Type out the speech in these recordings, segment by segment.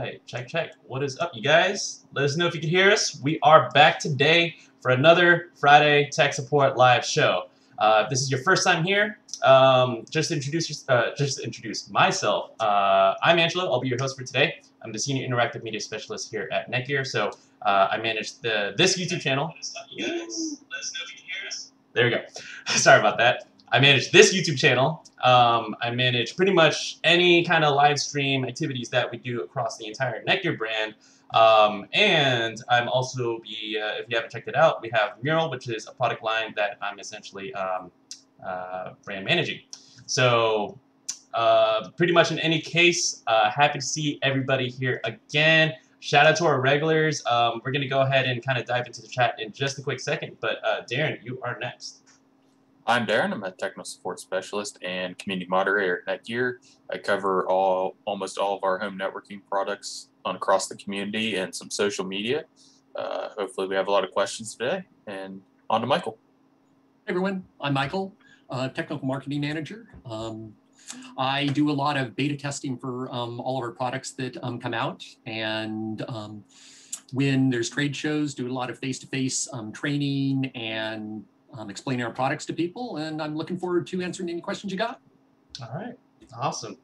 right, check, check. What is up, you guys? Let us know if you can hear us. We are back today for another Friday Tech Support Live show. Uh, if this is your first time here, um, just introduce uh, just introduce myself. Uh, I'm Angelo. I'll be your host for today. I'm the senior interactive media specialist here at Netgear. So uh, I manage the this YouTube channel. There we go. Sorry about that. I manage this YouTube channel. Um, I manage pretty much any kind of live stream activities that we do across the entire Netgear brand. Um, and I'm also be, uh, if you haven't checked it out, we have Meural, which is a product line that I'm essentially um, uh, brand managing. So uh, pretty much in any case, uh, happy to see everybody here again. Shout out to our regulars. Um, we're going to go ahead and kind of dive into the chat in just a quick second. But uh, Darren, you are next. I'm Darren. I'm a technical support specialist and community moderator at Netgear. I cover all almost all of our home networking products on across the community and some social media. Uh, hopefully, we have a lot of questions today. And on to Michael. Hey everyone, I'm Michael, uh, technical marketing manager. Um, I do a lot of beta testing for um, all of our products that um, come out, and um, when there's trade shows, do a lot of face-to-face um, training and um, explaining our products to people, and I'm looking forward to answering any questions you got. All right, awesome.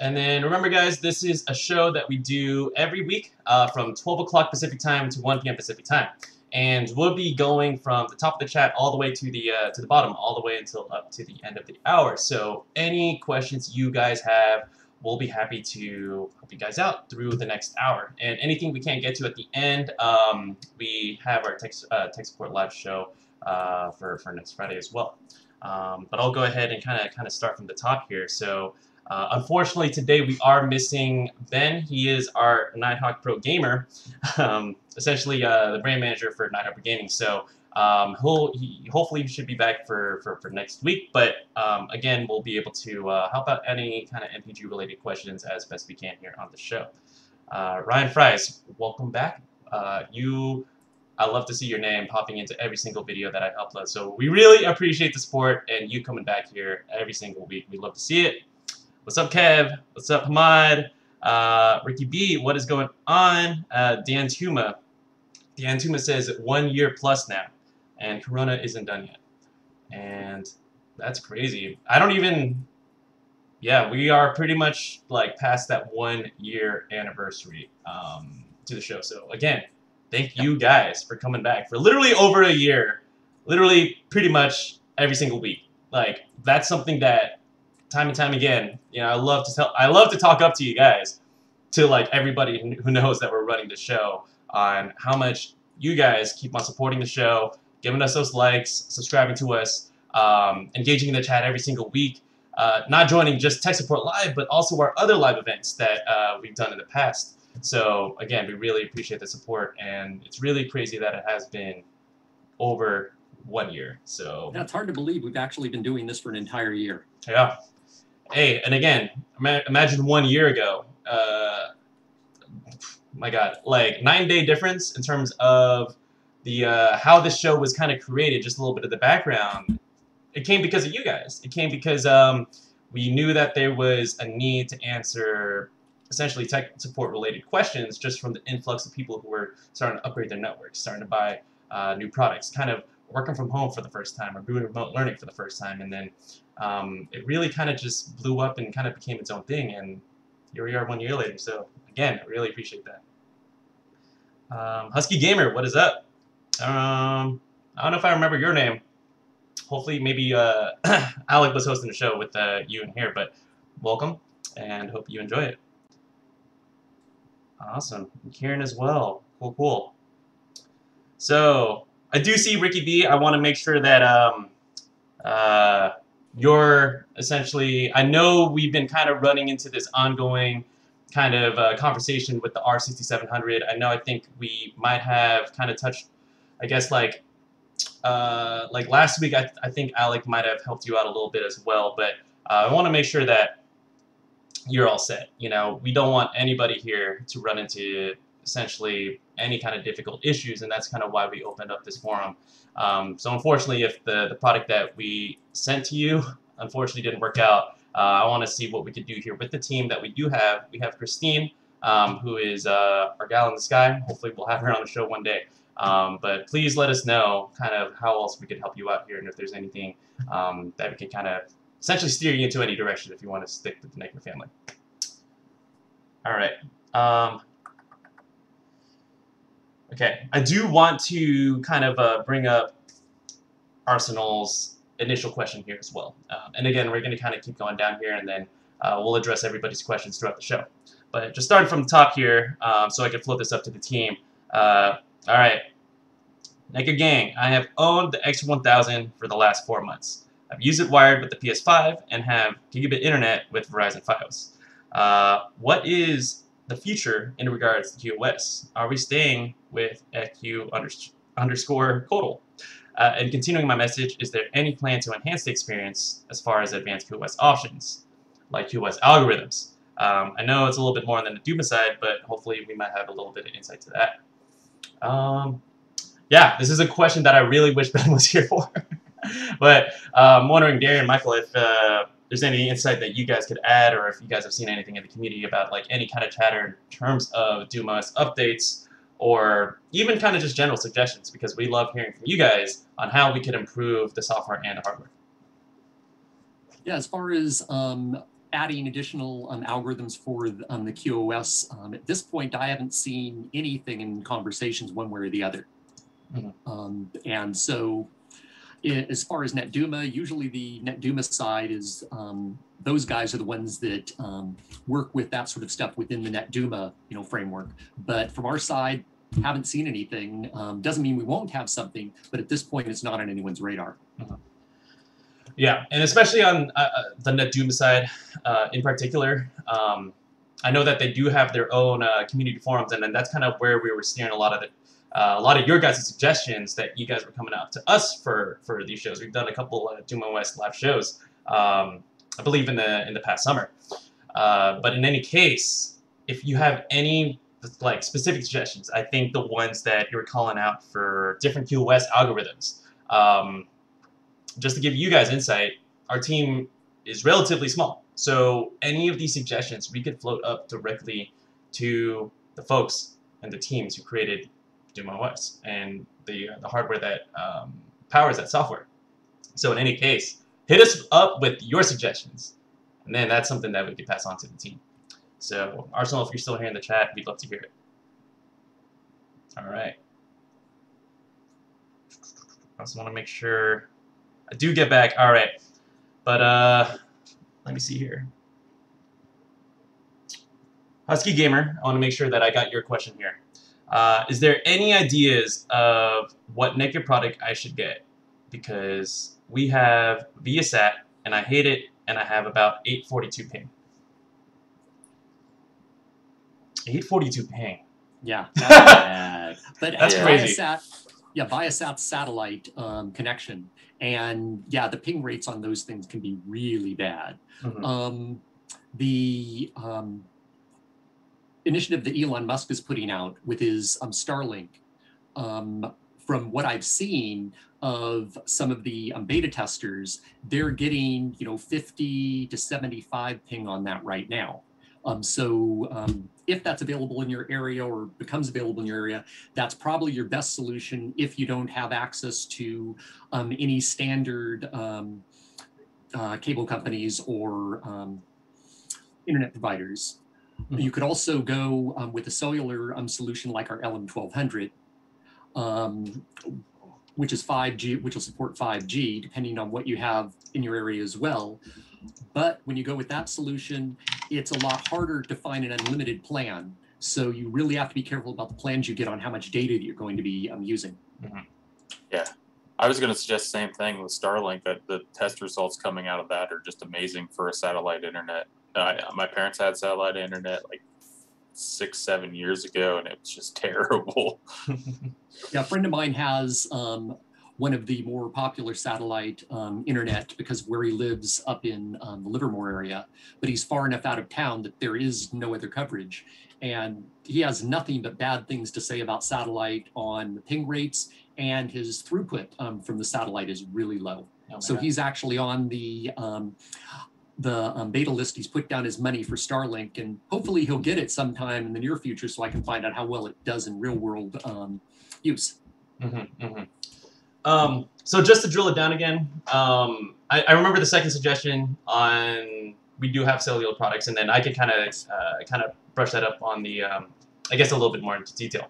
And then remember, guys, this is a show that we do every week uh, from 12 o'clock Pacific time to 1 p.m. Pacific time. And we'll be going from the top of the chat all the way to the uh, to the bottom, all the way until up to the end of the hour. So any questions you guys have, we'll be happy to help you guys out through the next hour. And anything we can't get to at the end, um, we have our tech, uh, tech support live show uh, for, for next Friday as well. Um, but I'll go ahead and kind of kind of start from the top here. So uh, unfortunately today we are missing Ben. He is our Nighthawk Pro gamer, um, essentially uh, the brand manager for Nighthawk Pro Gaming. So um, he'll he, hopefully he should be back for, for, for next week. But um, again, we'll be able to uh, help out any kind of MPG related questions as best we can here on the show. Uh, Ryan Fries, welcome back. Uh, you I love to see your name popping into every single video that I upload. So we really appreciate the support and you coming back here every single week. We love to see it. What's up, Kev? What's up, Hamad? Uh, Ricky B, what is going on? Uh, Dan Tuma. Dan Tuma says one year plus now, and Corona isn't done yet. And that's crazy. I don't even. Yeah, we are pretty much like past that one year anniversary um, to the show. So again, thank you guys for coming back for literally over a year, literally pretty much every single week. Like that's something that time and time again, you know, I love to tell, I love to talk up to you guys, to like everybody who knows that we're running the show on how much you guys keep on supporting the show, giving us those likes, subscribing to us, um, engaging in the chat every single week. Uh, not joining just Tech Support Live, but also our other live events that uh, we've done in the past. So again, we really appreciate the support, and it's really crazy that it has been over one year. So that's hard to believe we've actually been doing this for an entire year. Yeah. Hey, and again, imagine one year ago. Uh, my God, like nine day difference in terms of the uh, how this show was kind of created. Just a little bit of the background. It came because of you guys. It came because um, we knew that there was a need to answer essentially tech support related questions just from the influx of people who were starting to upgrade their networks, starting to buy uh, new products, kind of working from home for the first time or doing remote learning for the first time. And then um, it really kind of just blew up and kind of became its own thing. And here we are one year later. So again, I really appreciate that. Um, Husky Gamer, what is up? Um, I don't know if I remember your name. Hopefully, maybe uh, Alec was hosting the show with uh, you in here, but welcome and hope you enjoy it. Awesome. And Kieran as well. Cool, cool. So, I do see Ricky B. I want to make sure that um, uh, you're essentially... I know we've been kind of running into this ongoing kind of uh, conversation with the R6700. I know I think we might have kind of touched, I guess, like uh, like last week, I, I think Alec might have helped you out a little bit as well, but uh, I want to make sure that you're all set. You know, we don't want anybody here to run into essentially any kind of difficult issues, and that's kind of why we opened up this forum. Um, so unfortunately, if the, the product that we sent to you unfortunately didn't work out, uh, I want to see what we could do here with the team that we do have. We have Christine, um, who is uh, our gal in the sky. Hopefully, we'll have her on the show one day. Um, but please let us know kind of how else we could help you out here, and if there's anything um, that we can kind of essentially steer you into any direction if you want to stick with the Netgear family. All right. Um, okay, I do want to kind of uh, bring up Arsenal's initial question here as well. Um, and again, we're going to kind of keep going down here, and then uh, we'll address everybody's questions throughout the show. But just starting from the top here, um, so I can float this up to the team. Uh, all right, Netgear Gang, I have owned the X1000 for the last four months. I've used it wired with the PS5 and have gigabit internet with Verizon Fios. Uh, what is the future in regards to QoS? Are we staying with FQ underscore CoDel? Uh, and continuing my message, is there any plan to enhance the experience as far as advanced QoS options, like QoS algorithms? Um, I know it's a little bit more on the NetDuma side, but hopefully we might have a little bit of insight to that. Um, yeah, this is a question that I really wish Ben was here for. but uh, I'm wondering, Darren, Michael, if uh, there's any insight that you guys could add, or if you guys have seen anything in the community about like any kind of chatter in terms of DumaOS updates, or even kind of just general suggestions, because we love hearing from you guys on how we could improve the software and the hardware. Yeah, as far as um, adding additional um, algorithms for um, the QoS, um, at this point, I haven't seen anything in conversations one way or the other. Mm -hmm. and so as far as NetDuma, usually the NetDuma side is um, those guys are the ones that um, work with that sort of stuff within the NetDuma you know framework. But from our side, haven't seen anything. Um, doesn't mean we won't have something, but at this point, it's not on anyone's radar. Mm-hmm. Yeah, and especially on uh, uh the NetDuma side, uh, in particular, um, I know that they do have their own uh, community forums, and then that's kind of where we were steering a lot of the uh, a lot of your guys' suggestions that you guys were coming out to us for for these shows. We've done a couple uh, DumaOS live shows, um, I believe in the in the past summer. Uh, but in any case, if you have any like specific suggestions, I think the ones that you were calling out for different QoS algorithms. Um, just to give you guys insight, our team is relatively small. So any of these suggestions we could float up directly to the folks and the teams who created DumaOS and the, the hardware that um, powers that software. So in any case, hit us up with your suggestions, and then that's something that we could pass on to the team. So Arsenal, if you're still here in the chat, we'd love to hear it. All right. I just want to make sure I do get back. All right. But uh, let me see here. Husky Gamer, I want to make sure that I got your question here. Uh, is there any ideas of what Netgear product I should get? Because we have Viasat, and I hate it, and I have about 842 ping. 842 ping. Yeah, that's, but that's crazy. Viasat, yeah, Viasat satellite um, connection, and yeah, the ping rates on those things can be really bad. Mm -hmm. um, the um, initiative that Elon Musk is putting out with his um, Starlink, um, from what I've seen of some of the um, beta testers, they're getting you know 50 to 75 ping on that right now. Um, so um, if that's available in your area or becomes available in your area, that's probably your best solution if you don't have access to um, any standard uh, cable companies or internet providers. Mm-hmm. You could also go um, with a cellular um, solution like our LM1200, um, which is 5G, which will support 5G, depending on what you have in your area as well. But when you go with that solution, it's a lot harder to find an unlimited plan. So you really have to be careful about the plans you get on how much data that you're going to be um, using. Mm-hmm. Yeah. I was going to suggest the same thing with Starlink, that the test results coming out of that are just amazing for a satellite internet. Uh, my parents had satellite internet like six, seven years ago, and it was just terrible. yeah, a friend of mine has um, one of the more popular satellite um, internet because where he lives up in um, the Livermore area, but he's far enough out of town that there is no other coverage. And he has nothing but bad things to say about satellite on the ping rates, and his throughput um, from the satellite is really low. Oh, so he's actually on the um, the um, beta list. He's put down his money for Starlink, and hopefully he'll get it sometime in the near future, so I can find out how well it does in real world um, use. Mm-hmm, mm-hmm. Um, so just to drill it down again, um, I, I, remember the second suggestion on we do have cellular products, and then I could kind of uh, kind of brush that up on the, um, I guess a little bit more into detail.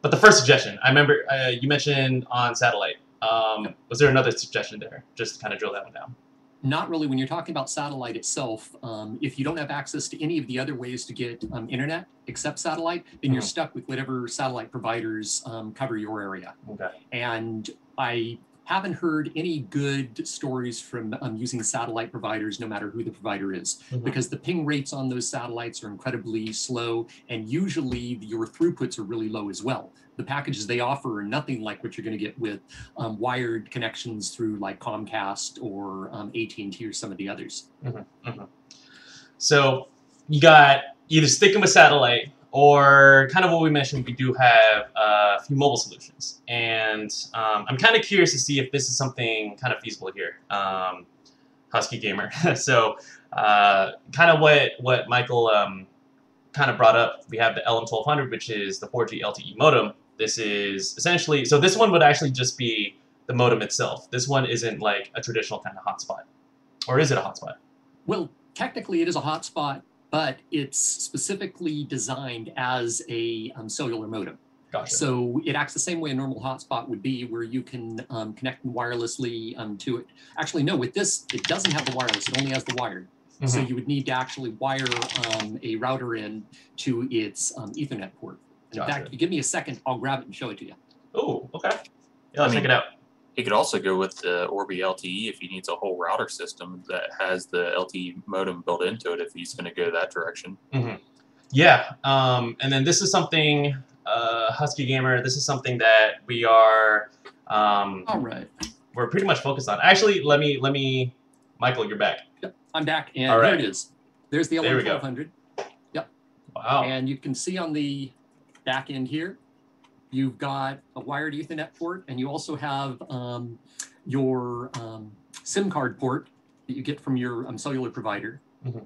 But the first suggestion, I remember uh, you mentioned on satellite. Um, was there another suggestion there? Just to kind of drill that one down. Not really. When you're talking about satellite itself, um, if you don't have access to any of the other ways to get um, internet except satellite, then mm-hmm. you're stuck with whatever satellite providers um, cover your area. Okay. And I haven't heard any good stories from um, using satellite providers, no matter who the provider is, mm-hmm. because the ping rates on those satellites are incredibly slow, and usually your throughputs are really low as well. The packages they offer are nothing like what you're going to get with um, wired connections through like Comcast or um, AT&T or some of the others. Mm-hmm. Mm-hmm. So you got either sticking with satellite or kind of what we mentioned, we do have uh, a few mobile solutions. And um, I'm kind of curious to see if this is something kind of feasible here, um, Husky Gamer. so uh, kind of what, what Michael um, kind of brought up, we have the LM1200, which is the 4G LTE modem. This is essentially, so this one would actually just be the modem itself. This one isn't like a traditional kind of hotspot. Or is it a hotspot? Well, technically it is a hotspot but it's specifically designed as a um, cellular modem. Gotcha. So it acts the same way a normal hotspot would be, where you can um, connect wirelessly um, to it. Actually, no, with this, it doesn't have the wireless, it only has the wired. Mm-hmm. So you would need to actually wire um, a router in to its um, Ethernet port. In gotcha. fact, if you give me a second, I'll grab it and show it to you. Oh, okay. Yeah, let's check it out. He could also go with the Orbi LTE if he needs a whole router system that has the LTE modem built into it if he's going to go that direction. Mm-hmm. Yeah, um, and then this is something, uh, Husky Gamer, this is something that we are... Um, All right. We're pretty much focused on. Actually, let me, let me, Michael, you're back. Yep, I'm back, and All right. here it is. There's the LM1200. Yep. Wow. And you can see on the back end here, You've got a wired Ethernet port, and you also have um, your um, SIM card port that you get from your um, cellular provider, mm-hmm.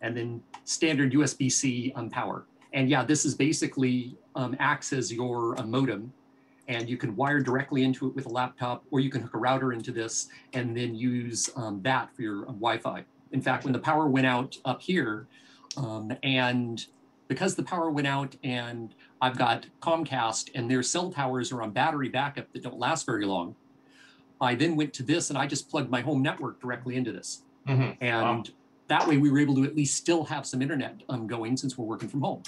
and then standard USB-C um, power. And yeah, this is basically um, acts as your uh, modem, and you can wire directly into it with a laptop, or you can hook a router into this and then use um, that for your Wi-Fi. In fact, when the power went out up here, and because the power went out and I've got Comcast and their cell towers are on battery backup that don't last very long. I then went to this and I just plugged my home network directly into this. Mm-hmm. And wow. that way we were able to at least still have some internet um, going since we're working from home.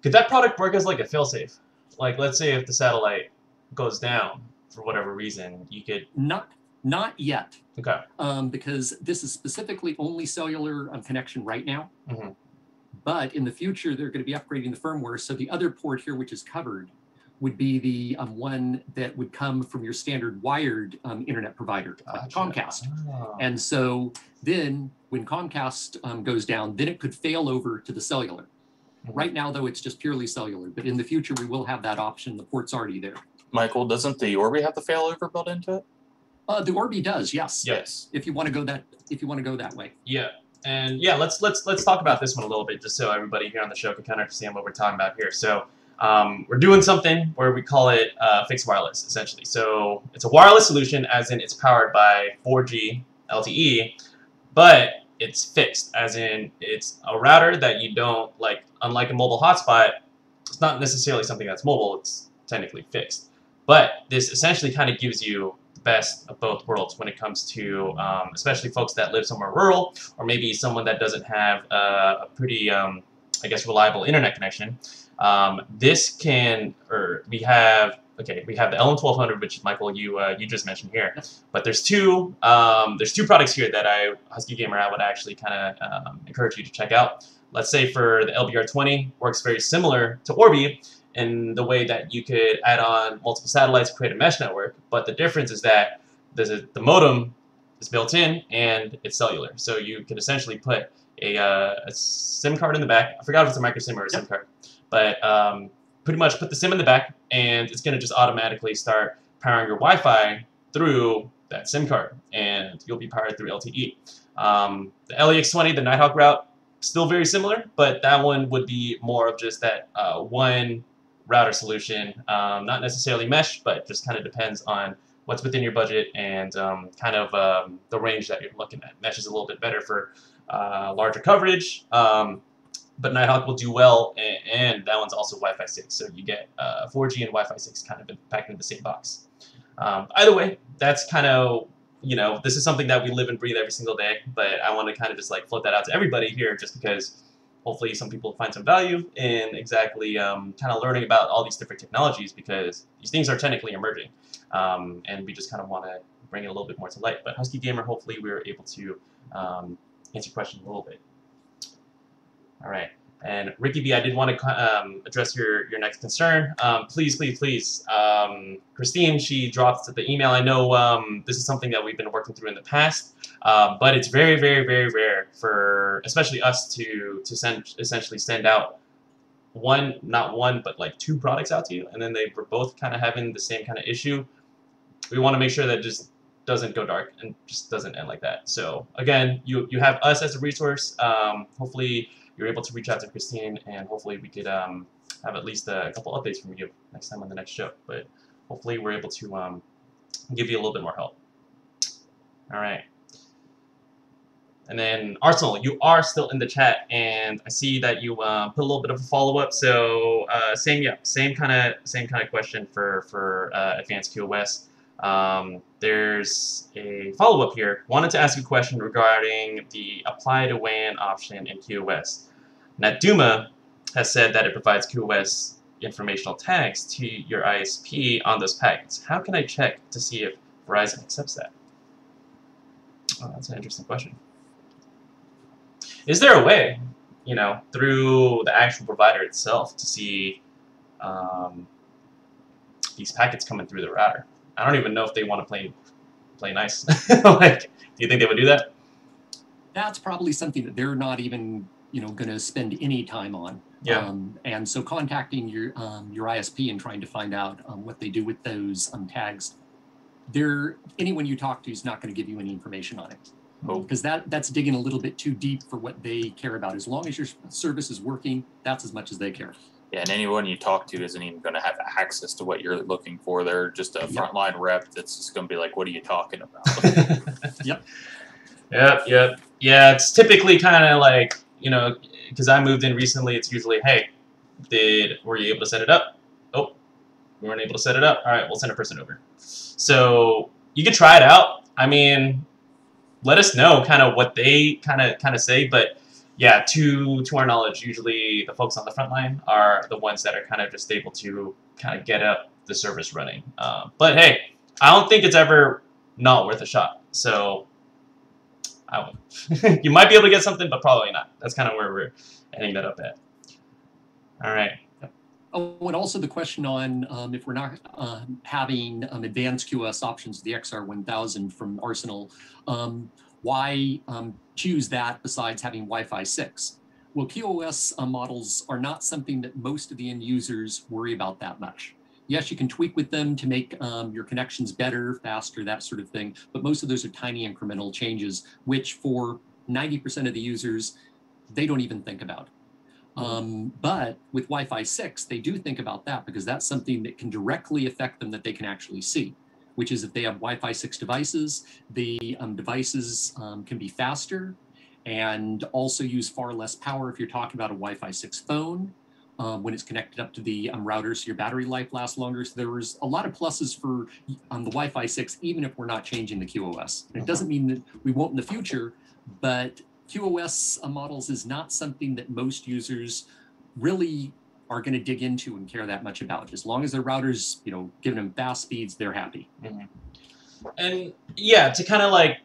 Could that product work as like a failsafe? Like let's say if the satellite goes down for whatever reason, you could not not yet. Okay. Um, because this is specifically only cellular um, connection right now. Mm-hmm. But in the future, they're going to be upgrading the firmware. So the other port here, which is covered, would be the um, one that would come from your standard wired um, internet provider, gotcha. Comcast. Oh. And so then when Comcast um, goes down, then it could fail over to the cellular. Mm-hmm. Right now, though, it's just purely cellular. But in the future, we will have that option. The port's already there. Michael, doesn't the Orbi have the failover built into it? Uh, the Orbi does, yes. Yes. If you want to go that, if you want to go that way. Yeah. And yeah, let's let's let's talk about this one a little bit, just so everybody here on the show can kind of understand what we're talking about here. So um, we're doing something where we call it uh, fixed wireless, essentially. So it's a wireless solution, as in it's powered by 4G LTE, but it's fixed, as in it's a router that you don't like. Unlike a mobile hotspot, it's not necessarily something that's mobile. It's technically fixed. But this essentially kind of gives you best of both worlds when it comes to um, especially folks that live somewhere rural or maybe someone that doesn't have a, a pretty, um, I guess, reliable internet connection. Um, this can, or we have, okay, we have the LM1200, which Michael, you uh, you just mentioned here, but there's two, um, there's two products here that I, Husky Gamer, I would actually kind of um, encourage you to check out. Let's say for the LBR20, works very similar to Orbi, in the way that you could add on multiple satellites, to create a mesh network. But the difference is that the, the modem is built in and it's cellular. So you could essentially put a, uh, a SIM card in the back. I forgot if it's a micro SIM or a. SIM card. But um, pretty much put the SIM in the back and it's going to just automatically start powering your Wi-Fi through that SIM card, and you'll be powered through LTE. Um, the LAX20, the Nighthawk route, still very similar, but that one would be more of just that uh, one router solution, um, not necessarily mesh, but just kind of depends on what's within your budget and um, kind of um, the range that you're looking at. Mesh is a little bit better for uh, larger coverage, um, but Nighthawk will do well, and, and, that one's also Wi-Fi 6, so you get uh, 4G and Wi-Fi 6 kind of packed in the same box. Um, either way, that's kind of you know, this is something that we live and breathe every single day, but I want to kind of just like float that out to everybody here just because hopefully some people find some value in exactly um, kind of learning about all these different technologies because these things are technically emerging um, and we just kind of want to bring it a little bit more to light. But Husky Gamer, hopefully we were able to um, answer questions a little bit. All right. And Ricky B, I did want to um, address your, your next concern. Um, please, please, please. Um, Christine, she dropped the email. I know um, this is something that we've been working through in the past, uh, but it's very, very, very rare for, especially us, to to send essentially send out one, not one, but like two products out to you, and then they were both kind of having the same kind of issue. We want to make sure that just doesn't go dark and just doesn't end like that. So again, you you have us as a resource. Um, you're able to reach out to Christine, and hopefully we could um, have at least a couple updates from you next time on the next show. But hopefully we're able to um, give you a little bit more help. All right. And then Arsenal, you are still in the chat, and I see that you uh, put a little bit of a follow-up. So uh, same, yeah, same kind of same kind of question for for uh, Advanced QoS. Um, there's a follow-up here. Wanted to ask a question regarding the apply to WAN option in QoS. NetDuma has said that it provides QoS informational tags to your ISP on those packets. How can I check to see if Verizon accepts that? Oh, that's an interesting question. Is there a way, you know, through the actual provider itself to see um, these packets coming through the router? I don't even know if they want to play play nice. like, do you think they would do that? That's probably something that they're not even you know going to spend any time on. Yeah. Um, and so contacting your um, your ISP and trying to find out um, what they do with those um, tags, there anyone you talk to is not going to give you any information on it. Because oh. that that's digging a little bit too deep for what they care about. As long as your service is working, that's as much as they care. Yeah, and anyone you talk to isn't even going to have access to what you're looking for. They're just a frontline rep that's just going to be like, "What are you talking about?" yep. Yep. Yep. Yeah, it's typically kind of like you know, because I moved in recently. It's usually, "Hey, did were you able to set it up?" Oh, we weren't able to set it up. All right, we'll send a person over. So you could try it out. I mean, let us know kind of what they kind of kind of say, but yeah, to to our knowledge, usually the folks on the front line are the ones that are kind of just able to kind of get up the service running. Uh, but hey, I don't think it's ever not worth a shot. So I you might be able to get something, but probably not. That's kind of where we're ending that up at. All right. Oh, and also the question on um, if we're not uh, having um, advanced QoS options, the XR1000 from Arsenal, um, why um, choose that besides having Wi-Fi 6? Well, QoS uh, models are not something that most of the end users worry about that much. Yes, you can tweak with them to make um, your connections better, faster, that sort of thing, but most of those are tiny incremental changes, which for 90% of the users, they don't even think about. Um, but with Wi-Fi 6, they do think about that because that's something that can directly affect them that they can actually see which is if they have Wi-Fi 6 devices, the um, devices um, can be faster and also use far less power if you're talking about a Wi-Fi 6 phone. Um, when it's connected up to the um, router, so your battery life lasts longer. So there's a lot of pluses for um, the Wi-Fi 6, even if we're not changing the QoS. And it doesn't mean that we won't in the future, but QoS uh, models is not something that most users really are going to dig into and care that much about. As long as their routers, you know, giving them fast speeds, they're happy. Mm-hmm. And yeah, to kind of like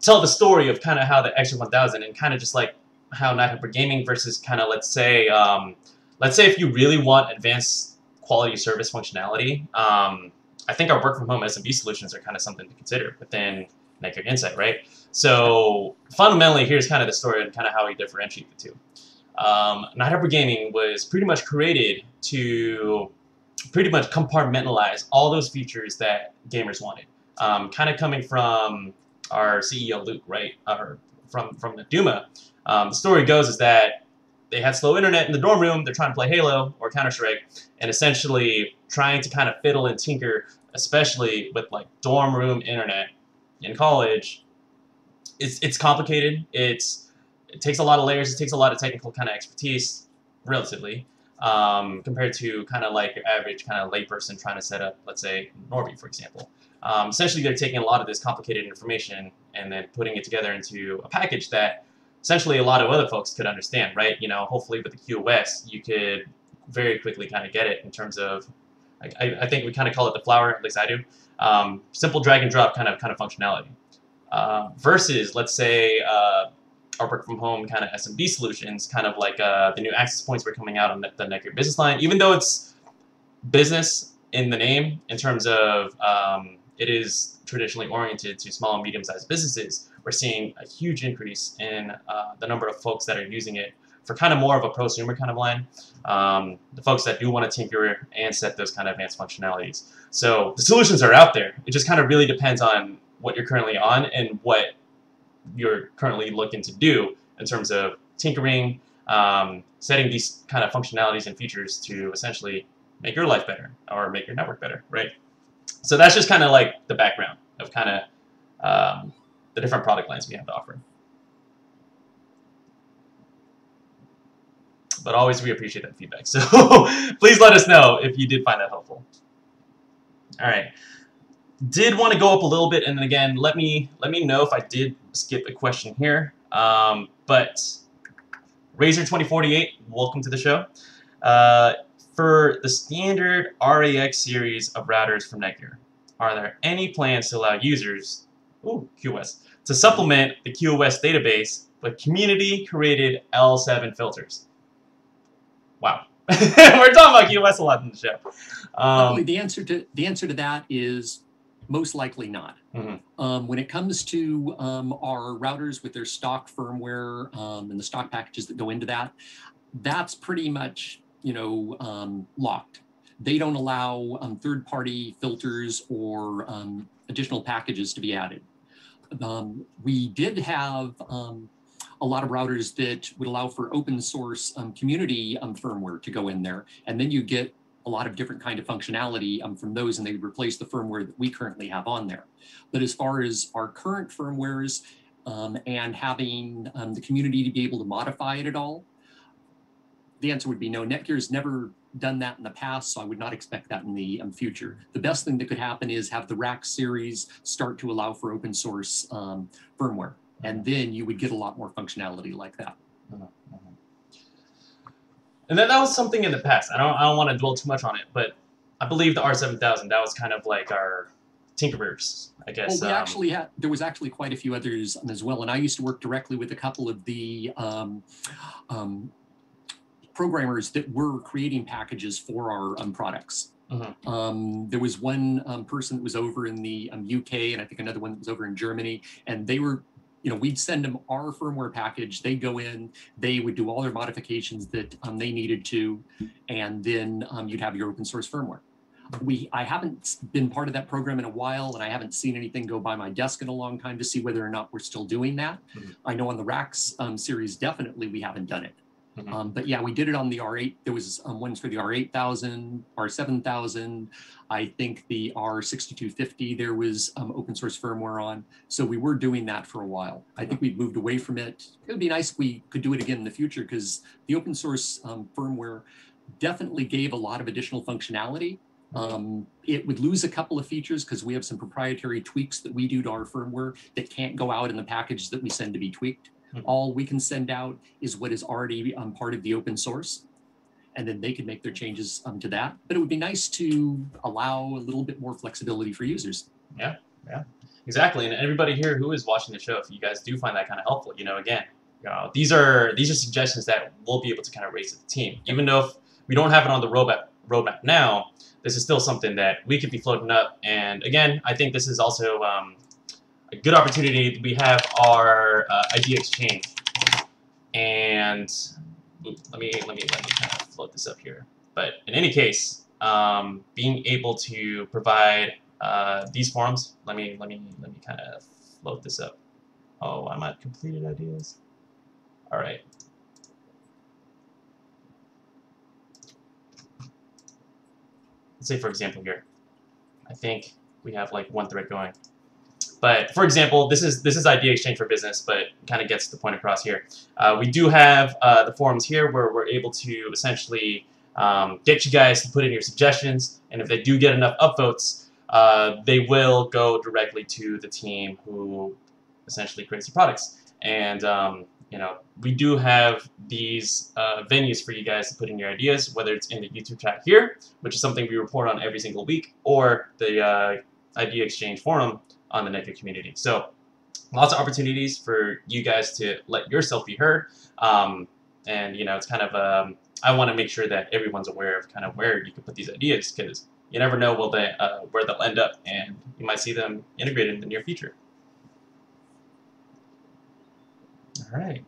tell the story of kind of how the XR1000 and kind of just like how Nighthawk Pro Gaming versus kind of let's say, um, let's say if you really want advanced quality service functionality, um, I think our work from home SMB solutions are kind of something to consider within Netgear Insight, right? So fundamentally, here's kind of the story and kind of how we differentiate the two um, Nighthawk Pro Gaming was pretty much created to pretty much compartmentalize all those features that gamers wanted. um, kind of coming from our CEO Luke, right, or from from the Duma. Um, the story goes is that they had slow internet in the dorm room. They're trying to play Halo or Counter Strike, and essentially trying to kind of fiddle and tinker, especially with like dorm room internet in college. It's it's complicated. It's it takes a lot of layers. It takes a lot of technical kind of expertise, relatively, um, compared to kind of like your average kind of layperson trying to set up, let's say, Norby, for example. Um, essentially, they're taking a lot of this complicated information and then putting it together into a package that essentially a lot of other folks could understand, right? You know, hopefully with the QoS, you could very quickly kind of get it in terms of, I, I think we kind of call it the flower, at least I do, um, simple drag and drop kind of kind of functionality. Uh, versus, let's say, uh, our work from home kind of SMB solutions, kind of like uh, the new access points we're coming out on the, the Netgear business line, even though it's business in the name in terms of um, it is traditionally oriented to small and medium-sized businesses, we're seeing a huge increase in uh, the number of folks that are using it for kind of more of a prosumer kind of line. Um, the folks that do want to tinker and set those kind of advanced functionalities. So the solutions are out there. It just kind of really depends on what you're currently on and what you're currently looking to do in terms of tinkering, um, setting these kind of functionalities and features to essentially make your life better or make your network better, right? So that's just kind of like the background of kind of um, the different product lines we have to offer. But always we appreciate that feedback. So please let us know if you did find that helpful. All right. Did want to go up a little bit, and then again, let me let me know if I did skip a question here. Um, but Razor 2048, welcome to the show. Uh, for the standard RAX series of routers from Netgear, are there any plans to allow users, ooh, QoS, to supplement the QoS database with community-created L7 filters? Wow. We're talking about QoS a lot in the show. Um, the answer to the answer to that is most likely not. Mm-hmm. Um, when it comes to um, our routers with their stock firmware um, and the stock packages that go into that, that's pretty much you know um, locked. They don't allow um, third-party filters or um, additional packages to be added. we did have a lot of routers that would allow for open source community firmware to go in there, and then you get a lot of different kind of functionality um, from those and they replace the firmware that we currently have on there. But as far as our current firmwares um, and having um, the community to be able to modify it at all, the answer would be no. Netgear's never done that in the past, so I would not expect that in the um, future. The best thing that could happen is have the RAX series start to allow for open source um, firmware, and then you would get a lot more functionality like that. And that, that was something in the past. I don't I don't want to dwell too much on it, but I believe the R7000 that was kind of like our tinkerers, I guess. Well, we um, actually had there was actually quite a few others as well, and I used to work directly with a couple of the um, um, programmers that were creating packages for our um, products. Mm-hmm. Um, there was one um, person that was over in the um, UK, and I think another one that was over in Germany, and they were you know, we'd send them our firmware package. They go in, they would do all their modifications that um, they needed to, and then um, you'd have your open source firmware. We, I haven't been part of that program in a while, and I haven't seen anything go by my desk in a long time to see whether or not we're still doing that. Mhm. I know on the RAX um, series, definitely we haven't done it. Mhm. Um, but yeah, we did it on the R8. There was um, ones for the R8000, R7000. I think the R6250 there was um, open source firmware on. So we were doing that for a while. I think we've moved away from it. It would be nice if we could do it again in the future because the open source um, firmware definitely gave a lot of additional functionality. Um, it would lose a couple of features because we have some proprietary tweaks that we do to our firmware that can't go out in the package that we send to be tweaked. Mhm. All we can send out is what is already um, part of the open source. And then they can make their changes um, to that. But it would be nice to allow a little bit more flexibility for users. Yeah, yeah, exactly, and everybody here who is watching the show, if you guys do find that kind of helpful, you know, again, you know, these are these are suggestions that we'll be able to kind of raise with the team. Even though if we don't have it on the roadmap roadmap now, this is still something that we could be floating up. And again, I think this is also um, good opportunity. We have our uh, idea exchange, and ooh, let me let me let me kind of float this up here. But in any case, um, being able to provide uh, these forums. Let me let me let me kind of load this up. Oh, I'm at completed ideas. All right. Let's say, for example, here, I think we have like one thread going. But for example, this is this is Idea Exchange for Business, but kind of gets the point across here. Uh, we do have uh, the forums here where we're able to essentially um, get you guys to put in your suggestions, and if they do get enough upvotes, uh, they will go directly to the team who essentially creates the products. And um, you know, we do have these uh, venues for you guys to put in your ideas, whether it's in the YouTube chat here, which is something we report on every single week, or the uh, Idea Exchange forum on the Netgear community. So lots of opportunities for you guys to let yourself be heard. Um, and you know, it's kind of um, I want to make sure that everyone's aware of kind of where you can put these ideas because you never know will they uh, where they'll end up, and you might see them integrated in the near future. All right.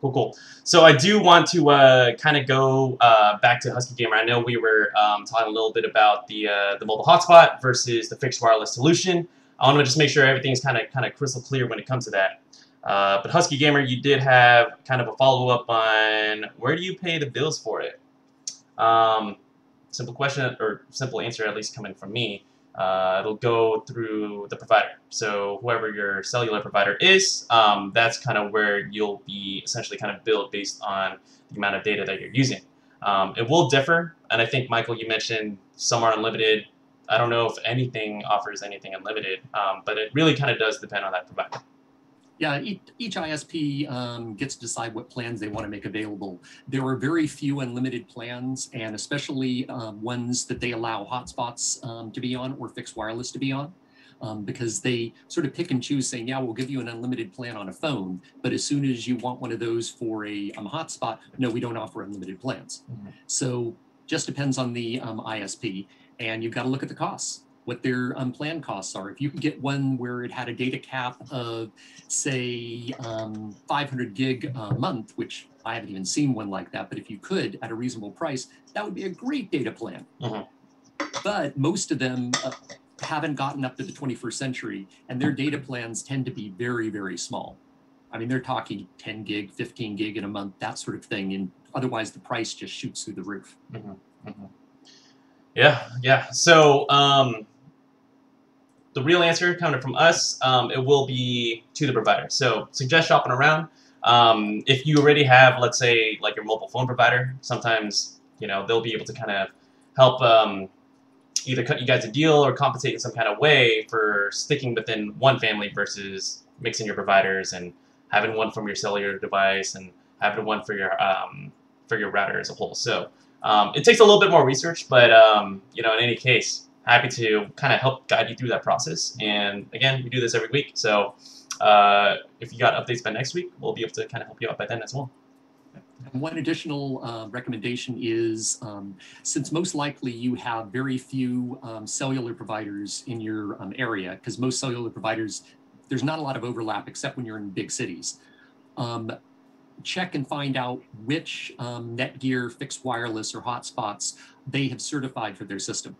Cool, cool. So I do want to uh, kind of go uh, back to Husky Gamer. I know we were um, talking a little bit about the uh, the mobile hotspot versus the fixed wireless solution. I want to just make sure everything's kind of kind of crystal clear when it comes to that. Uh, but Husky Gamer, you did have kind of a follow-up on where do you pay the bills for it? Um, simple question, or simple answer at least coming from me. Uh, it'll go through the provider. So whoever your cellular provider is, um, that's kind of where you'll be essentially kind of billed based on the amount of data that you're using. Um, it will differ, and I think, Michael, you mentioned some are unlimited. I don't know if anything offers anything unlimited, um, but it really kind of does depend on that provider. Yeah, each, each ISP um, gets to decide what plans they want to make available. There are very few unlimited plans, and especially um, ones that they allow hotspots um, to be on or fixed wireless to be on, um, because they sort of pick and choose, saying, "Yeah, we'll give you an unlimited plan on a phone, but as soon as you want one of those for a um, hotspot, no, we don't offer unlimited plans." Mhm. So just depends on the um, ISP, and you've got to look at the costs what their unplanned costs are. If you could get one where it had a data cap of, say, um, 500 gig a month, which I haven't even seen one like that, but if you could at a reasonable price, that would be a great data plan. Mhm. But most of them uh, haven't gotten up to the 21st century, and their data plans tend to be very, very small. I mean, they're talking 10 gig, 15 gig in a month, that sort of thing, and otherwise the price just shoots through the roof. Yeah, yeah. So um, the real answer coming from us, um, it will be to the provider. So suggest shopping around. Um, if you already have, let's say, like your mobile phone provider, sometimes you know they'll be able to kind of help um, either cut you guys a deal or compensate in some kind of way for sticking within one family versus mixing your providers and having one from your cellular device and having one for your um, for your router as a whole. So um, it takes a little bit more research, but um, you know, in any case, happy to kind of help guide you through that process. And again, we do this every week, so uh, if you got updates by next week, we'll be able to kind of help you out by then as well. One additional uh, recommendation is um, since most likely you have very few um, cellular providers in your um, area, because most cellular providers, there's not a lot of overlap except when you're in big cities. Um, check and find out which um, Netgear fixed wireless or hotspots they have certified for their system.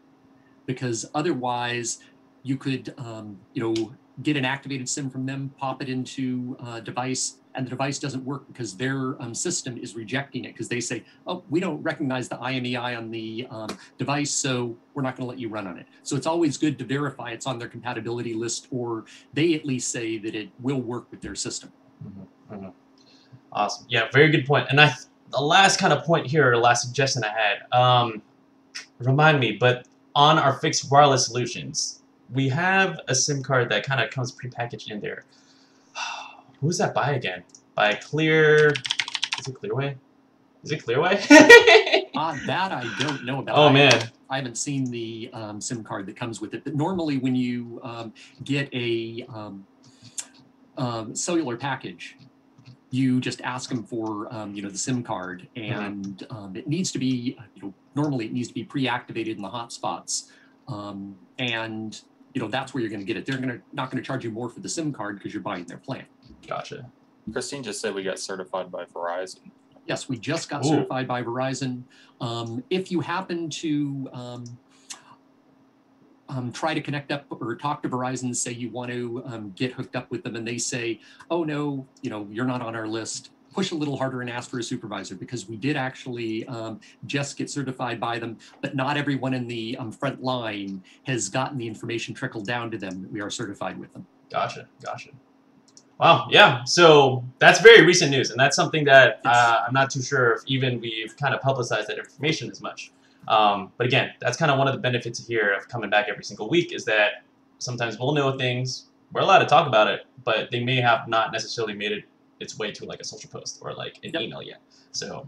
Because otherwise, you could, um, you know, get an activated SIM from them, pop it into a device, and the device doesn't work because their um, system is rejecting it because they say, oh, we don't recognize the IMEI on the um, device, so we're not going to let you run on it. So it's always good to verify it's on their compatibility list, or they at least say that it will work with their system. Mhm. Awesome. Yeah, very good point. And I, the last kind of point here, or last suggestion I had, um, remind me, but on our fixed wireless solutions, we have a SIM card that kind of comes prepackaged in there. Who's that by again? By Clear. Is it Clearway? Is it Clearway? Ah, that I don't know about. oh I- man. I haven't seen the um, SIM card that comes with it. But normally, when you um, get a um, um, cellular package, you just ask them for um, you know the SIM card, and um, it needs to be you know normally it needs to be pre-activated in the hotspots, um, and you know that's where you're going to get it. They're going to not going to charge you more for the SIM card because you're buying their plan. Gotcha. Christine just said we got certified by Verizon. Yes, we just got Ooh. certified by Verizon. Um, if you happen to um, try to connect up or talk to Verizon, say you want to um, get hooked up with them, and they say, "Oh no, you know, you're not on our list." Push a little harder and ask for a supervisor because we did actually um, just get certified by them, but not everyone in the um, front line has gotten the information trickled down to them that we are certified with them. Gotcha, gotcha. Wow, yeah. So that's very recent news, and that's something that uh, I'm not too sure if even we've kind of publicized that information as much. Um, but again, that's kind of one of the benefits here of coming back every single week is that sometimes we'll know things, we're allowed to talk about it, but they may have not necessarily made it its way to like a social post or like an Yep. email yet. So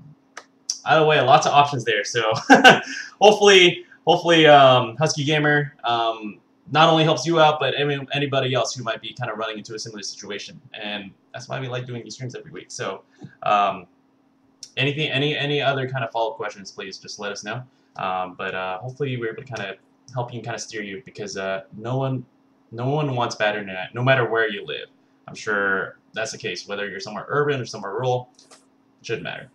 either way, lots of options there. So hopefully, hopefully, um, Husky Gamer um, not only helps you out, but any, anybody else who might be kind of running into a similar situation. And that's why we like doing these streams every week. So um, anything, any any other kind of follow up questions, please just let us know. Um, but uh, hopefully, we're able to kind of help you and kind of steer you because uh, no one, no one wants bad internet, no matter where you live. I'm sure that's the case, whether you're somewhere urban or somewhere rural, it shouldn't matter.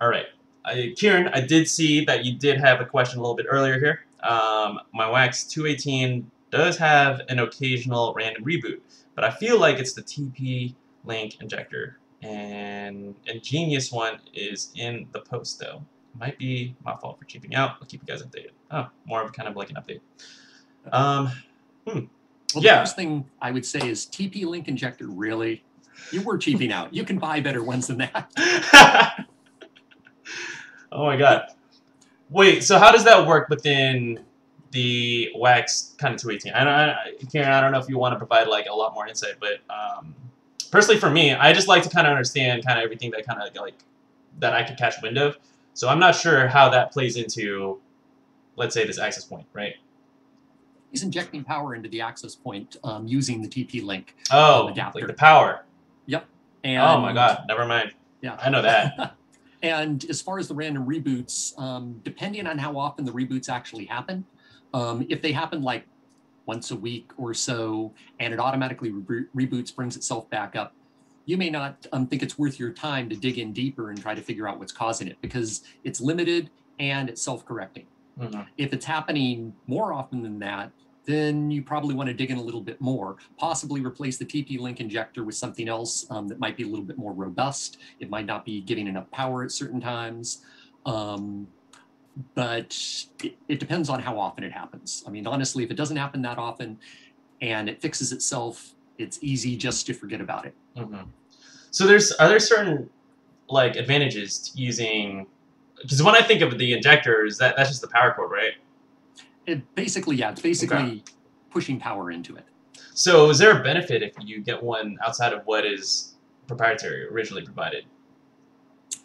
All right. I, Kieran, I did see that you did have a question a little bit earlier here. Um, my WAX 218 does have an occasional random reboot, but I feel like it's the TP link injector. And EnGenius one is in the post though. Might be my fault for cheaping out. I'll keep you guys updated. Oh, more of kind of like an update. Um, Well, Yeah. the first thing I would say is TP Link Injector, really? You were cheaping out. You can buy better ones than that. oh my god. Wait, so how does that work within the WAX kind of 218? I don't, I, Karen, I don't know if you want to provide like a lot more insight, but um, personally for me, I just like to kind of understand kind of everything that kind of like that I could catch wind of. So I'm not sure how that plays into, let's say, this access point, right? He's injecting power into the access point um, using the TP Link. Oh, adapter. like the power. And, oh my god, never mind. Yeah. I know that. And as far as the random reboots, um, depending on how often the reboots actually happen, um, if they happen like once a week or so and it automatically rebo- reboots, brings itself back up, you may not um, think it's worth your time to dig in deeper and try to figure out what's causing it because it's limited and it's self correcting. Mhm. If it's happening more often than that, then you probably want to dig in a little bit more. Possibly replace the TP Link injector with something else um, that might be a little bit more robust. It might not be giving enough power at certain times. Um, but it, it depends on how often it happens. I mean, honestly, if it doesn't happen that often and it fixes itself, it's easy just to forget about it. Hmm So there's are there certain like advantages to using? Because when I think of the injectors, that that's just the power cord, right? It basically, yeah, it's basically pushing power into it. So is there a benefit if you get one outside of what is proprietary originally provided?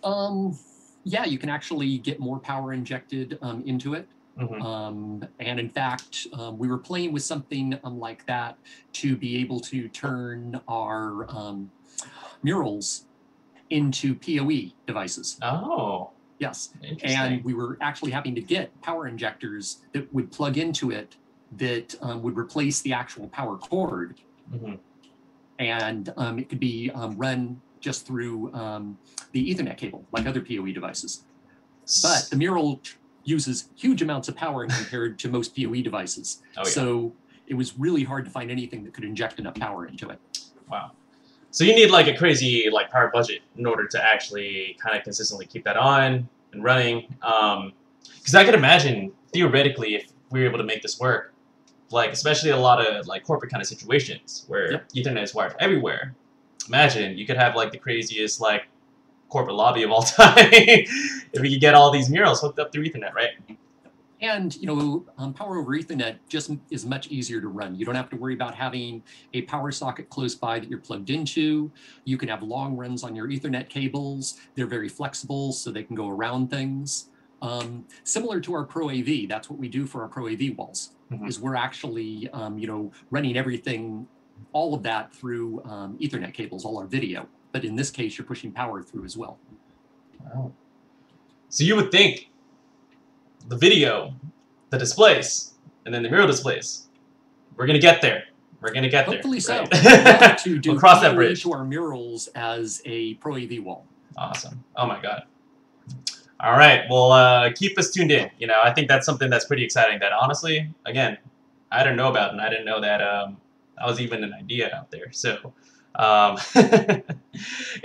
Um, yeah, you can actually get more power injected um, into it. Hmm Um, and in fact, um, we were playing with something um, like that to be able to turn our um, Meurals into PoE devices. Oh, Yes. And we were actually having to get power injectors that would plug into it that um, would replace the actual power cord. hmm And um, it could be um, run just through um, the Ethernet cable, like other PoE devices. But the Meural uses huge amounts of power compared to most PoE devices. oh yeah, So it was really hard to find anything that could inject enough power into it. wow. So you need like a crazy like power budget in order to actually kind of consistently keep that on and running. Um, because I could imagine theoretically if we were able to make this work, like especially a lot of like corporate kind of situations where Yep. Ethernet is wired everywhere. Imagine you could have like the craziest like corporate lobby of all time if we could get all these Meurals hooked up through Ethernet, right? And you know, um, power over Ethernet just is much easier to run. You don't have to worry about having a power socket close by that you're plugged into. You can have long runs on your Ethernet cables. They're very flexible, so they can go around things. Um, similar to our Pro AV, that's what we do for our Pro AV walls. Mhm. Is we're actually, um, you know, running everything, all of that through um, Ethernet cables, all our video. But in this case, you're pushing power through as well. Wow. So you would think the video, the displays, and then the Meural displays, we're gonna get there. We're gonna get Hopefully there. Hopefully so. right? To do We'll cross that bridge. to our Meurals as a Pro AV wall. Awesome. Oh my god. All right. Well, uh, keep us tuned in. You know, I think that's something that's pretty exciting. That honestly, again, I didn't know about, and I didn't know that um, that was even an idea out there. So, um,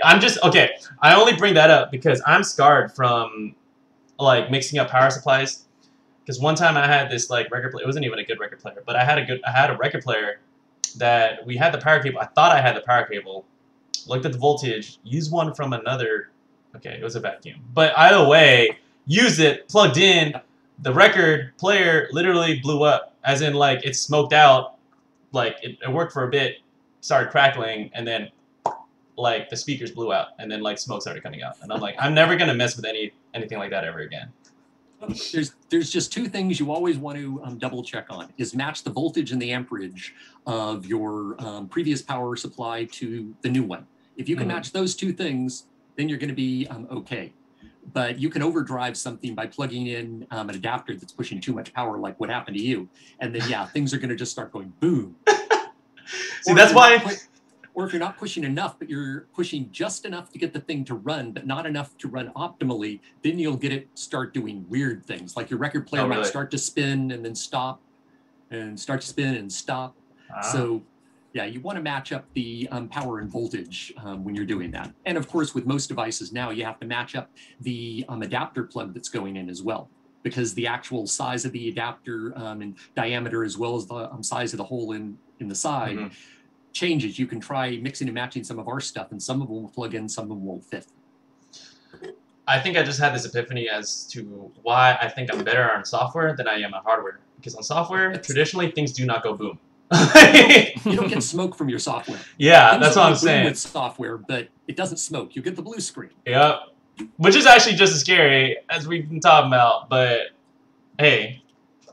I'm just okay. I only bring that up because I'm scarred from like mixing up power supplies. Because one time I had this like record player. It wasn't even a good record player, but I had a good. I had a record player that we had the power cable. I thought I had the power cable. Looked at the voltage. Used one from another. Okay, it was a vacuum. But either way, used it, plugged in. The record player literally blew up, as in like it smoked out. Like it, it worked for a bit, started crackling, and then like the speakers blew out, and then like smoke started coming out. And I'm like, I'm never gonna mess with any anything like that ever again. There's there's just two things you always want to um, double check on: is match the voltage and the amperage of your um, previous power supply to the new one. If you can Mhm. match those two things, then you're going to be um, okay. But you can overdrive something by plugging in um, an adapter that's pushing too much power, like what happened to you, and then yeah, things are going to just start going boom. See, that's why. pu- or if you're not pushing enough, but you're pushing just enough to get the thing to run, but not enough to run optimally, then you'll get it start doing weird things. Like your record player Oh, might really? start to spin and then stop, and start to spin and stop. Ah. So, yeah, you want to match up the um, power and voltage um, when you're doing that. And of course, with most devices now, you have to match up the um, adapter plug that's going in as well, because the actual size of the adapter um, and diameter, as well as the um, size of the hole in in the side, Mhm. Changes. You can try mixing and matching some of our stuff, and some of them will plug in, some of them won't fit. I think I just had this epiphany as to why I think I'm better on software than I am on hardware. Because on software, It's- traditionally things do not go boom. You don't get smoke from your software. yeah, Things that's what I'm saying. With software, but it doesn't smoke. You get the blue screen. Yep. Which is actually just as scary as we've been talking about, but hey,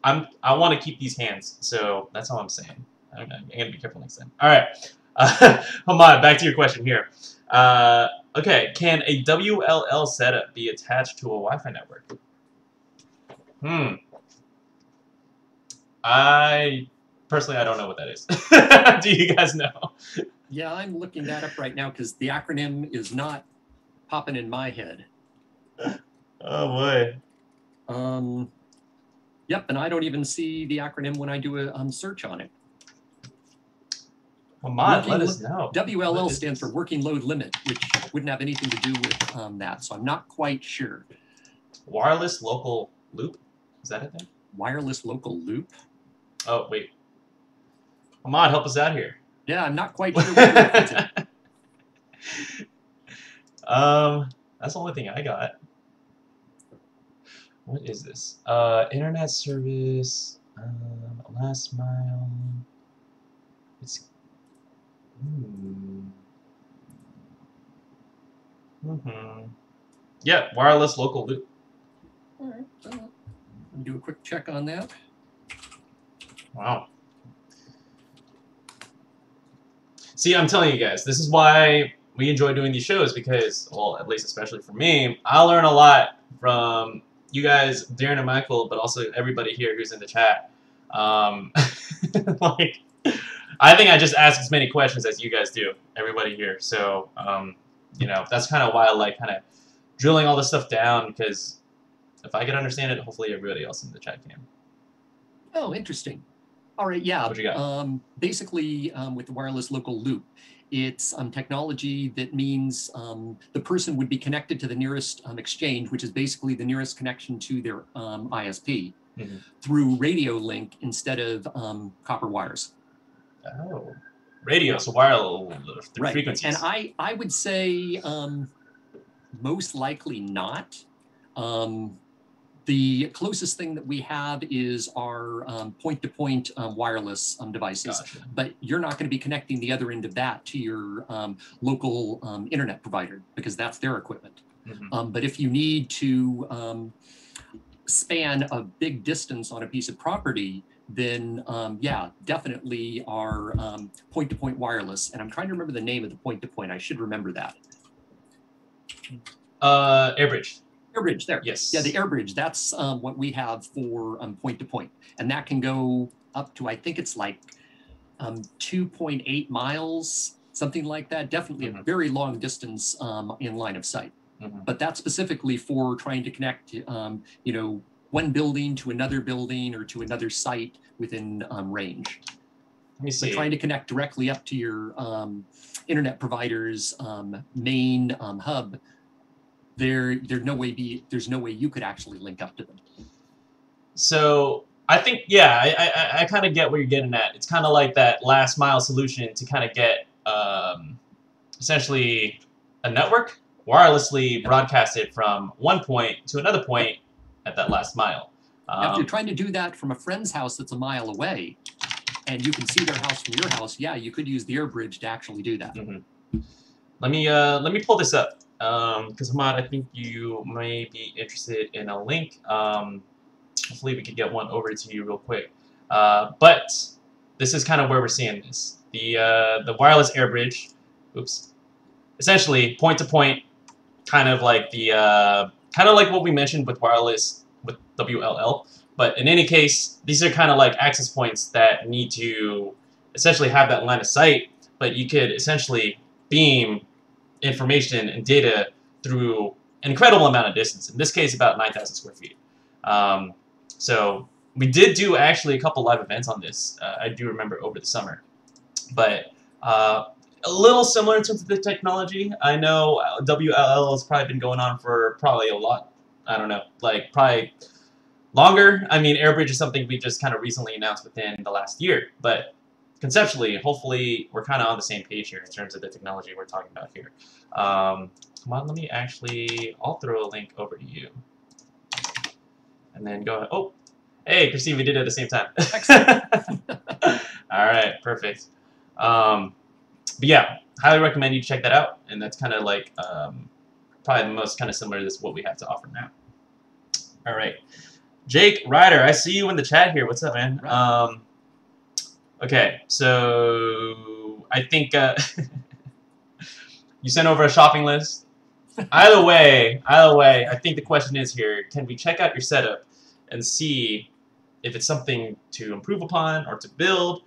I'm I want to keep these hands, so that's all I'm saying. I'm, I'm gonna be careful next time. All right, uh, Hamad, back to your question here. Uh, okay, can a WLL setup be attached to a Wi-Fi network? Hmm. I personally I don't know what that is. Do you guys know? Yeah, I'm looking that up right now because the acronym is not popping in my head. Oh boy. Um, yep, and I don't even see the acronym when I do a um, search on it. Let us know. WLL stands for? Working Load Limit, which wouldn't have anything to do with um, that, so I'm not quite sure. Wireless local loop? Is that it then? Wireless local loop? Oh, wait. Ahmad, help us out here. Yeah, I'm not quite sure. What um, that's the only thing I got. What is this? Uh, internet service, um, last mile. It's. Hmm. Mm-hmm. Yeah, wireless local loop. All right, so do a quick check on that. Wow. See, I'm telling you guys, this is why we enjoy doing these shows because, well, at least especially for me, I learn a lot from you guys, Darren and Michael, but also everybody here who's in the chat. Um, like, I think I just ask as many questions as you guys do, everybody here. So, um, you know, that's kind of why I like kind of drilling all this stuff down because if I can understand it, hopefully everybody else in the chat can. Oh, interesting. All right, yeah. What you got? Um, basically, um, with the wireless local loop, it's um, technology that means um, the person would be connected to the nearest um, exchange, which is basically the nearest connection to their um, ISP, Mhm. through radio link instead of um, copper wires. Oh, radio, so wireless through frequencies. And I, I would say um, most likely not. Um, the closest thing that we have is our um, point-to-point um, wireless um, devices, Gotcha. but you're not going to be connecting the other end of that to your um, local um, internet provider because that's their equipment. Mhm. Um, but if you need to um, span a big distance on a piece of property, then um, yeah, definitely our um, point-to-point wireless. And I'm trying to remember the name of the point-to-point. I should remember that. Uh, AirBridge. AirBridge, there. Yes. Yeah, the AirBridge. That's um, what we have for um, point-to-point, and that can go up to I think it's like um, 2.8 miles, something like that. Definitely a Mhm. very long distance um, in line of sight. Mhm. But that's specifically for trying to connect, um, you know, one building to another building or to another site within um, range. Let me see. trying to connect directly up to your um, internet provider's um, main um, hub, there there's no way be there's no way you could actually link up to them. So I think yeah, I I, I kind of get what you're getting at. It's kind of like that last mile solution to kind of get um, essentially a network wirelessly broadcasted from one point to another point at that last mile. Now, if you're Um, trying to do that from a friend's house that's a mile away, and you can see their house from your house, yeah, you could use the AirBridge to actually do that. let me uh, let me pull this up because Hamad, I think you may be interested in a link. Um, hopefully, we could get one over to you real quick. Uh, but this is kind of where we're seeing this. The uh, the wireless AirBridge. Oops. Essentially, point to point, kind of like the uh, kind of like what we mentioned with wireless with WLL. But in any case, these are kind of like access points that need to essentially have that line of sight. But you could essentially beam information and data through an incredible amount of distance. In this case, about 9,000 square feet. Um, so we did do actually a couple live events on this. Uh, I do remember over the summer, but uh, a little similar in terms of the technology. I know uh, WLL has probably been going on for probably a lot. I don't know, like probably longer. I mean, AirBridge is something we just kind of recently announced within the last year, but conceptually, hopefully, we're kind of on the same page here in terms of the technology we're talking about here. Um, come on, let me actually, I'll throw a link over to you. And then go ahead. Oh, hey, Christine, we did it at the same time. All right, perfect. Um, but yeah, highly recommend you check that out. And that's kind of like um, probably the most kind of similar to this what we have to offer now. All right. Jake Ryder, I see you in the chat here. What's up, man? Um, okay, so I think uh, you sent over a shopping list. Either way, either way, I think the question is here: Can we check out your setup and see if it's something to improve upon or to build?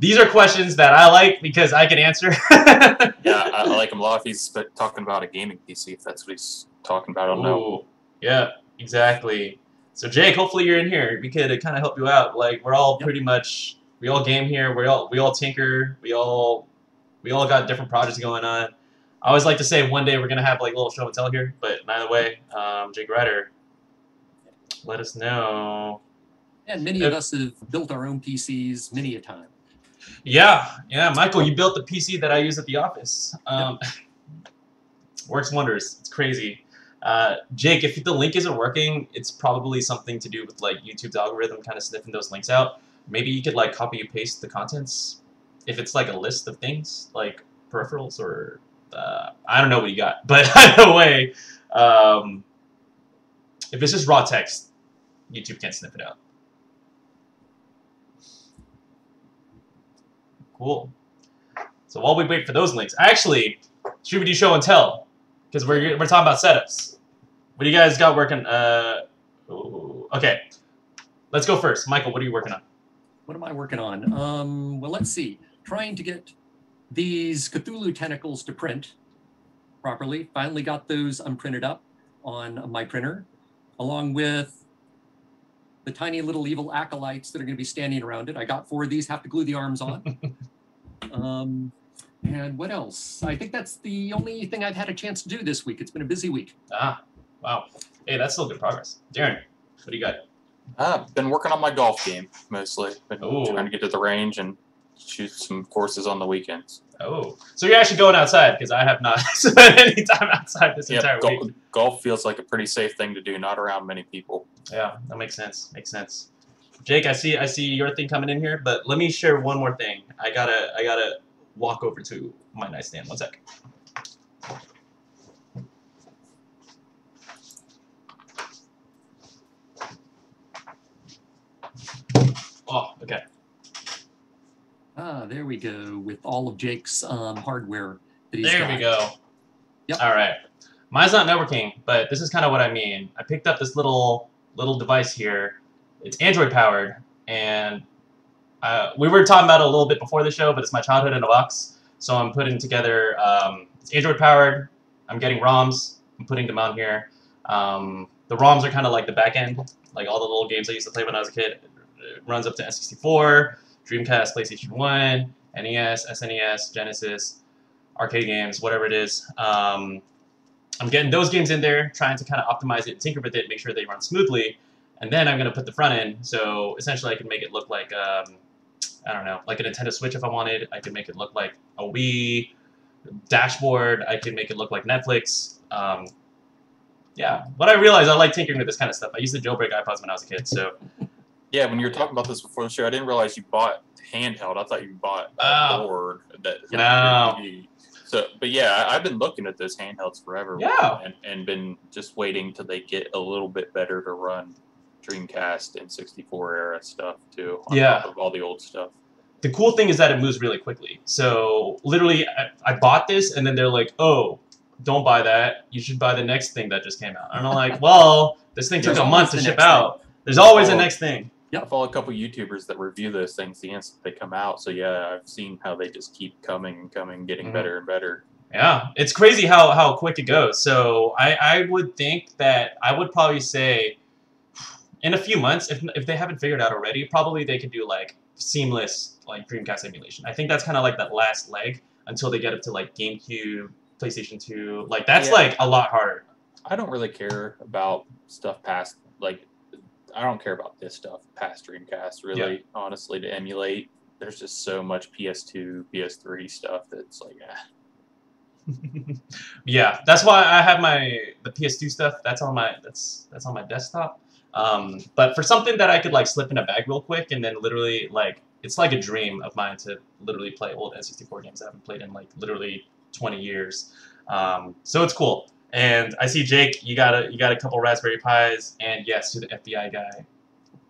These are questions that I like because I can answer. Yeah, I, like him a lot. If he's talking about a gaming PC, if that's what he's talking about, I don't know. Yeah, exactly. So Jake, hopefully you're in here. We could kind of help you out. Like we're all Yep. pretty much we all game here. We all we all tinker. We all we all got different projects going on. I always like to say one day we're gonna have like a little show and tell here, but neither way, um, Jake Ryder, let us know. And many of us have built our own PCs many a time. Yeah, yeah, Michael, you built the PC that I use at the office. Um, works wonders. It's crazy. Uh, Jake, if the link isn't working, it's probably something to do with like YouTube's algorithm kind of sniffing those links out. Maybe you could like copy and paste the contents. If it's like a list of things, like peripherals or uh, I don't know what you got, but either way, um, if it's just raw text, YouTube can't sniff it out. Cool. So while we wait for those links, actually, should we do show and tell? Because we're we're talking about setups. What do you guys got working? Uh, okay, let's go first. Michael, what are you working on? What am I working on? Um, well, let's see. Trying to get these Cthulhu tentacles to print properly. Finally got those unprinted up on my printer, along with the tiny little evil acolytes that are going to be standing around it. I got four of these, have to glue the arms on. um, and what else? I think that's the only thing I've had a chance to do this week. It's been a busy week. Ah, wow. Hey, that's still good progress. Darren, what do you got? I've been working on my golf game mostly. Been Ooh. trying to get to the range and shoot some courses on the weekends. Oh, so you're actually going outside because I have not spent any time outside this entire Yeah, week. golf, golf feels like a pretty safe thing to do, not around many people. Yeah, that makes sense. Makes sense. Jake, I see I see your thing coming in here, but let me share one more thing. I gotta I gotta walk over to my nightstand. One sec. Oh, okay. Ah, there we go with all of Jake's um, hardware that he's There got. we go. Yep. All right. Mine's not networking, but this is kind of what I mean. I picked up this little little device here. It's Android powered, and uh, we were talking about it a little bit before the show, but it's my childhood in a box. So I'm putting together. Um, it's Android powered. I'm getting ROMs. I'm putting them on here. Um, the ROMs are kind of like the back end, like all the little games I used to play when I was a kid. It runs up to N64, Dreamcast, PlayStation 1, NES, SNES, Genesis, arcade games, whatever it is. Um, I'm getting those games in there, trying to kind of optimize it, tinker with it, make sure they run smoothly, and then I'm going to put the front end, so essentially I can make it look like, um, I don't know, like a Nintendo Switch if I wanted. I can make it look like a Wii dashboard. I can make it look like Netflix. Um, yeah, but I realized I like tinkering with this kind of stuff. I used to jailbreak iPods when I was a kid, so Yeah, when you were talking about this before the show, I didn't realize you bought handheld. I thought you bought a Oh. board that. No. So, but yeah, I- I've been looking at those handhelds forever. Yeah. And, and been just waiting till they get a little bit better to run Dreamcast and 64 era stuff too. Yeah. of all the old stuff. the cool thing is that it moves really quickly. So literally, I, I bought this, and then they're like, "Oh, don't buy that. You should buy the next thing that just came out." And I'm like, "Well, this thing took a month to ship out. There's always a Oh. next thing." I follow a couple YouTubers that review those things the instant they come out. So yeah, I've seen how they just keep coming and coming, getting Mhm. better and better. Yeah, it's crazy how how quick it goes. So I I would think that I would probably say in a few months, if if they haven't figured out already, probably they could do like seamless like Dreamcast emulation. I think that's kind of like that last leg until they get up to like GameCube, PlayStation 2. Like that's Yeah. like a lot harder. I don't really care about stuff past like I don't care about this stuff past Dreamcast really honestly to emulate. There's just so much PS2, PS3 stuff that's like eh. yeah, that's why I have my the PS2 stuff. That's on my that's that's on my desktop. Um, but for something that I could like slip in a bag real quick and then literally like it's like a dream of mine to literally play old N64 games I haven't played in like literally 20 years. Um, so it's cool. And I see Jake, you got a you got a couple Raspberry Pis, and yes, to the FBI guy.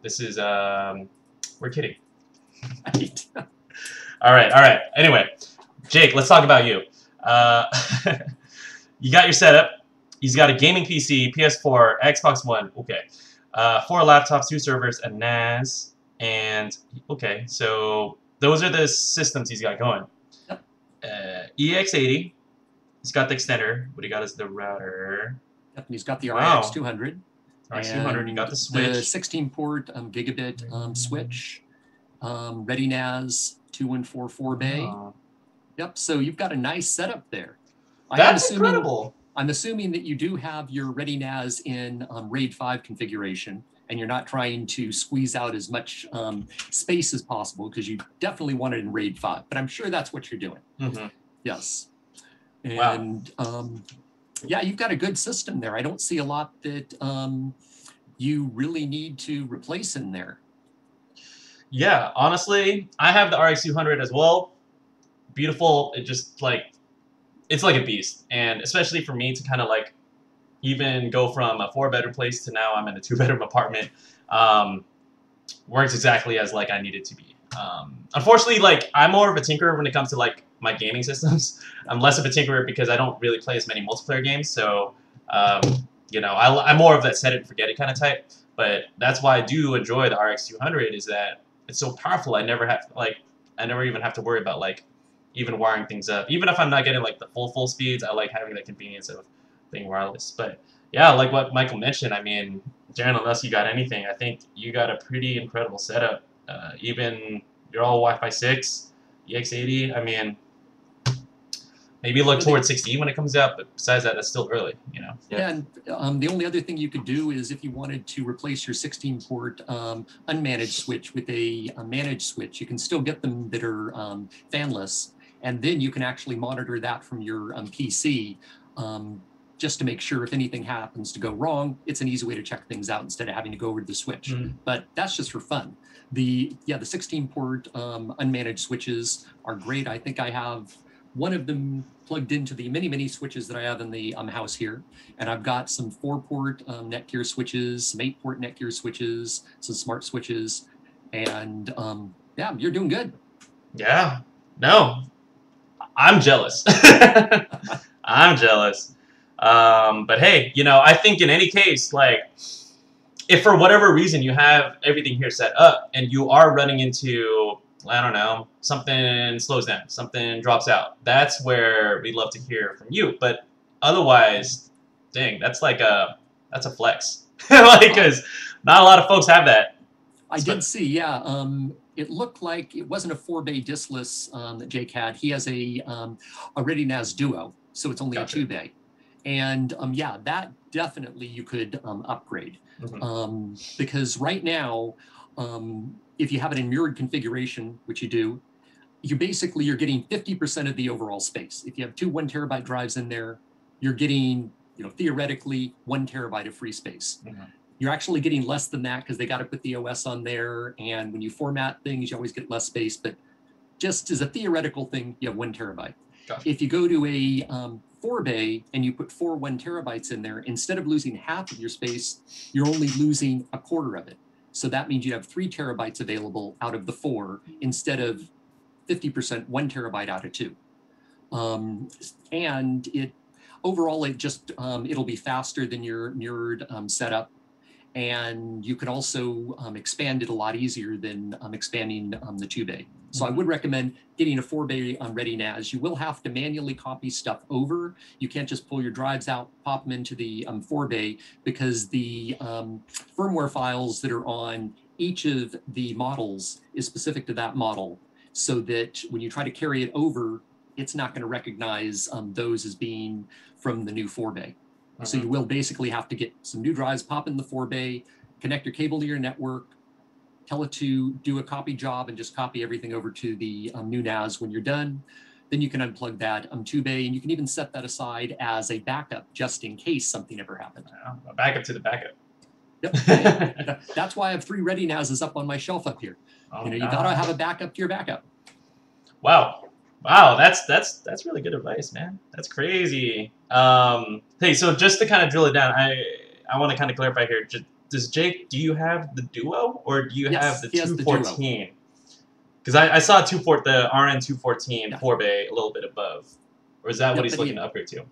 This is um, we're kidding. All right, all right. Anyway, Jake, let's talk about you. Uh, you got your setup. He's got a gaming PC, PS4, Xbox One. Okay. Uh, four laptops, two servers, a NAS, and okay. So those are the systems he's got going. Yep. Uh, EAX80. He's got the extender. What he got is the router. Yep, and he's got the Wow. RAX 200. RAX200. You got the switch. The 16 port um, gigabit um, switch, um, ReadyNAS 2144 bay. Oh, Yep. So you've got a nice setup there. That's assuming, incredible. I'm assuming that you do have your ReadyNAS in um, RAID 5 configuration and you're not trying to squeeze out as much um, space as possible because you definitely want it in RAID 5. But I'm sure that's what you're doing. hmm Yes. Wow. And um, yeah, you've got a good system there. I don't see a lot that um, you really need to replace in there. Yeah, honestly, I have the RAX200 as well. Beautiful. It just like it's like a beast, and especially for me to kind of like even go from a four bedroom place to now I'm in a two bedroom apartment. Um, works exactly as like I need it to be. Um, unfortunately, like I'm more of a tinkerer when it comes to like my gaming systems. I'm less of a tinkerer because I don't really play as many multiplayer games. So, um, you know, I, I'm more of that set it and forget it kind of type. But that's why I do enjoy the RAX 200 is that it's so powerful. I never have like I never even have to worry about like even wiring things up. Even if I'm not getting like the full full speeds, I like having the convenience of being wireless. But yeah, like what Michael mentioned, I mean, Darren, unless you got anything, I think you got a pretty incredible setup. Uh, even you're all Wi-Fi six, EAX80. I mean, maybe look towards 16 when it comes out, but besides that, that's still early. You know. Yeah. And um, the only other thing you could do is if you wanted to replace your 16 port um, unmanaged switch with a, a managed switch, you can still get them that are um, fanless. And then you can actually monitor that from your um, PC um, just to make sure if anything happens to go wrong, it's an easy way to check things out instead of having to go over to the switch. Mhm. But that's just for fun. The yeah, the 16 port um, unmanaged switches are great. I think I have one of them plugged into the many many switches that I have in the um, house here, and I've got some four port um, Netgear switches, some eight port Netgear switches, some smart switches, and um, yeah, you're doing good. Yeah. No. I'm jealous. I'm jealous. Um, but hey, you know, I think in any case, like, if for whatever reason you have everything here set up and you are running into I don't know something slows down, something drops out, that's where we'd love to hear from you. But otherwise, dang, that's like a that's a flex, like because not a lot of folks have that. I did see, yeah. Um, it looked like it wasn't a four bay diskless um, that Jake had. He has a um, a ReadyNAS Duo, so it's only Gotcha. a two bay. And um, yeah, that definitely you could um, upgrade Mhm. um, because right now, um, if you have it in mirrored configuration, which you do, you basically you're getting 50% of the overall space. If you have two one terabyte drives in there, you're getting you know theoretically one terabyte of free space. Mhm. You're actually getting less than that because they got to put the OS on there, and when you format things, you always get less space. But just as a theoretical thing, you have one terabyte. Gotcha. If you go to a um, four bay and you put four one terabytes in there, instead of losing half of your space, you're only losing a quarter of it. So that means you have three terabytes available out of the four instead of 50% one terabyte out of two. Um, and it overall, it just um, it'll be faster than your mirrored um, setup. And you can also um, expand it a lot easier than um, expanding um, the two bay. So I would recommend getting a four bay on ReadyNAS. You will have to manually copy stuff over. You can't just pull your drives out, pop them into the um, four bay because the um, firmware files that are on each of the models is specific to that model so that when you try to carry it over, it's not going to recognize um, those as being from the new four bay. So Mhm. you will basically have to get some new drives, pop in the four bay, connect your cable to your network, tell it to do a copy job, and just copy everything over to the um, new NAS when you're done. Then you can unplug that um, two bay, and you can even set that aside as a backup just in case something ever happened. A backup to the backup. Yep. That's why I have three ReadyNASs up on my shelf up here. Oh, You know, you God. gotta have a backup to your backup. Wow. Wow, that's that's that's really good advice, man. That's crazy. Um, hey, so just to kind of drill it down, I I want to kind of clarify here. Just, does Jake, do you have the Duo or do you Yes, have the he has the Duo. 214? Because I, I saw two four the RN 214 Yeah. 4 bay a little bit above, or is that Yeah, what he's but he- looking to upgrade to?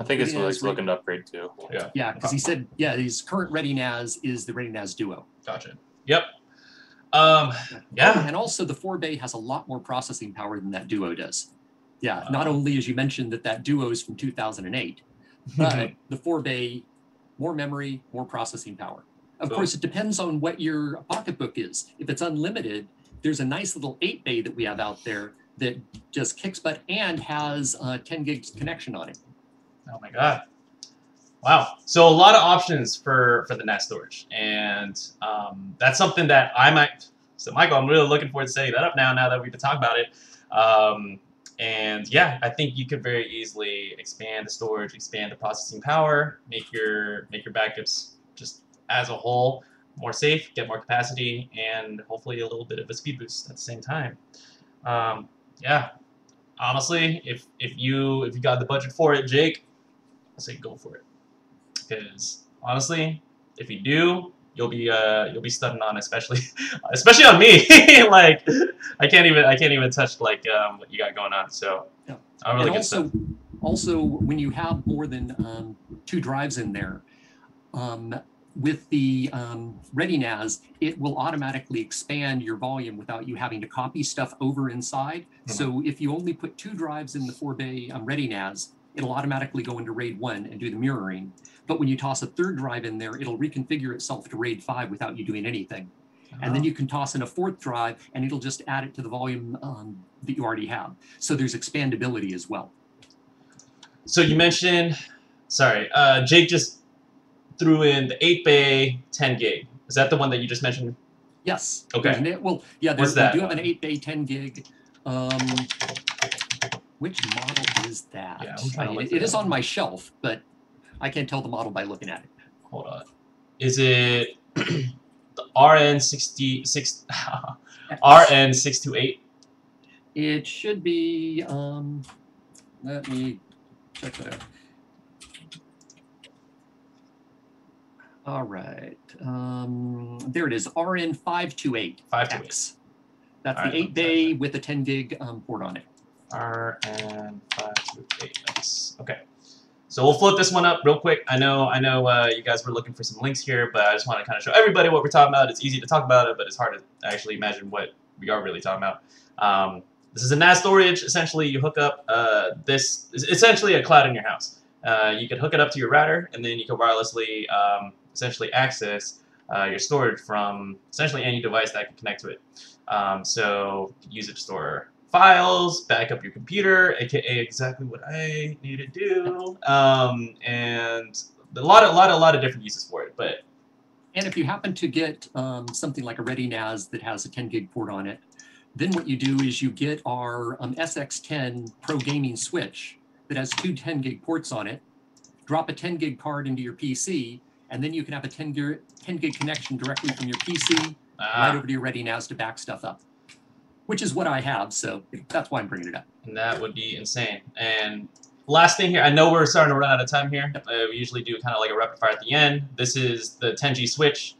I think it's what he's looking to upgrade to. Yeah, Yeah, because he said, yeah, his current ReadyNAS is the ReadyNAS Duo. gotcha. Yep. Um, yeah. And also, the 4 bay has a lot more processing power than that Duo does. Yeah, not only as you mentioned that that Duo is from 2008, but the 4 bay, more memory, more processing power. Of Cool. course, it depends on what your pocketbook is. If it's unlimited, there's a nice little 8 bay that we have out there that just kicks butt and has uh, 10 gigs connection on it. Oh my god. Wow. So a lot of options for for the NAS storage, and um, that's something that I might. So Michael, I'm really looking forward to setting that up now. Now that we've been talking about it, um, and yeah, I think you could very easily expand the storage, expand the processing power, make your make your backups just as a whole more safe, get more capacity, and hopefully a little bit of a speed boost at the same time. Um, yeah, honestly, if if you if you got the budget for it, Jake, I say go for it. Because honestly, if you do, you'll be uh you'll be stunning on, especially especially on me. like I can't even I can't even touch like um what you got going on. So Yeah. I'm really and good also, stuff. also when you have more than um, two drives in there, um, with the um, ReadyNAS, it will automatically expand your volume without you having to copy stuff over inside. Mhm. So if you only put two drives in the 4-bay um, Ready NAS, it'll automatically go into RAID 1 and do the mirroring. But when you toss a third drive in there, it'll reconfigure itself to RAID 5 without you doing anything. And then you can toss in a fourth drive and it'll just add it to the volume um, that you already have. So there's expandability as well. So you mentioned, sorry, uh, Jake just threw in the 8 bay 10 gig. Is that the one that you just mentioned? Yes. Okay. Well, yeah, there's, that? we do have an 8 bay 10 gig. Um, which model is that? Yeah, I'm trying to I- it- it is on my shelf, but I can't tell the model by looking at it. Hold on. Is it the RN66 RN628? It should be. Um, let me check that out. All right. Um, there it is. RN528X. 528. That's All the right, 8 bay with a 10 gig um, port on it. RN528X. Okay. So we'll float this one up real quick. I know, I know, uh, you guys were looking for some links here, but I just want to kind of show everybody what we're talking about. It's easy to talk about it, but it's hard to actually imagine what we are really talking about. Um, this is a NAS storage. Essentially, you hook up uh, this. Is essentially a cloud in your house. Uh, you can hook it up to your router, and then you can wirelessly um, essentially access uh, your storage from essentially any device that can connect to it. Um, so use it to store files, back up your computer, aka exactly what I need to do, um, and a lot, a lot, a lot of different uses for it. But and if you happen to get um, something like a ReadyNAS that has a 10 gig port on it, then what you do is you get our um, SX10 Pro Gaming switch that has two 10 gig ports on it, drop a 10 gig card into your PC, and then you can have a 10 gig, 10 gig connection directly from your PC ah, right over to your ReadyNAS to back stuff up, which is what I have. So that's why I'm bringing it up. and that would be insane. And last thing here, I know we're starting to run out of time here. Uh, we usually do kind of like a rapid fire at the end. This is the 10G switch.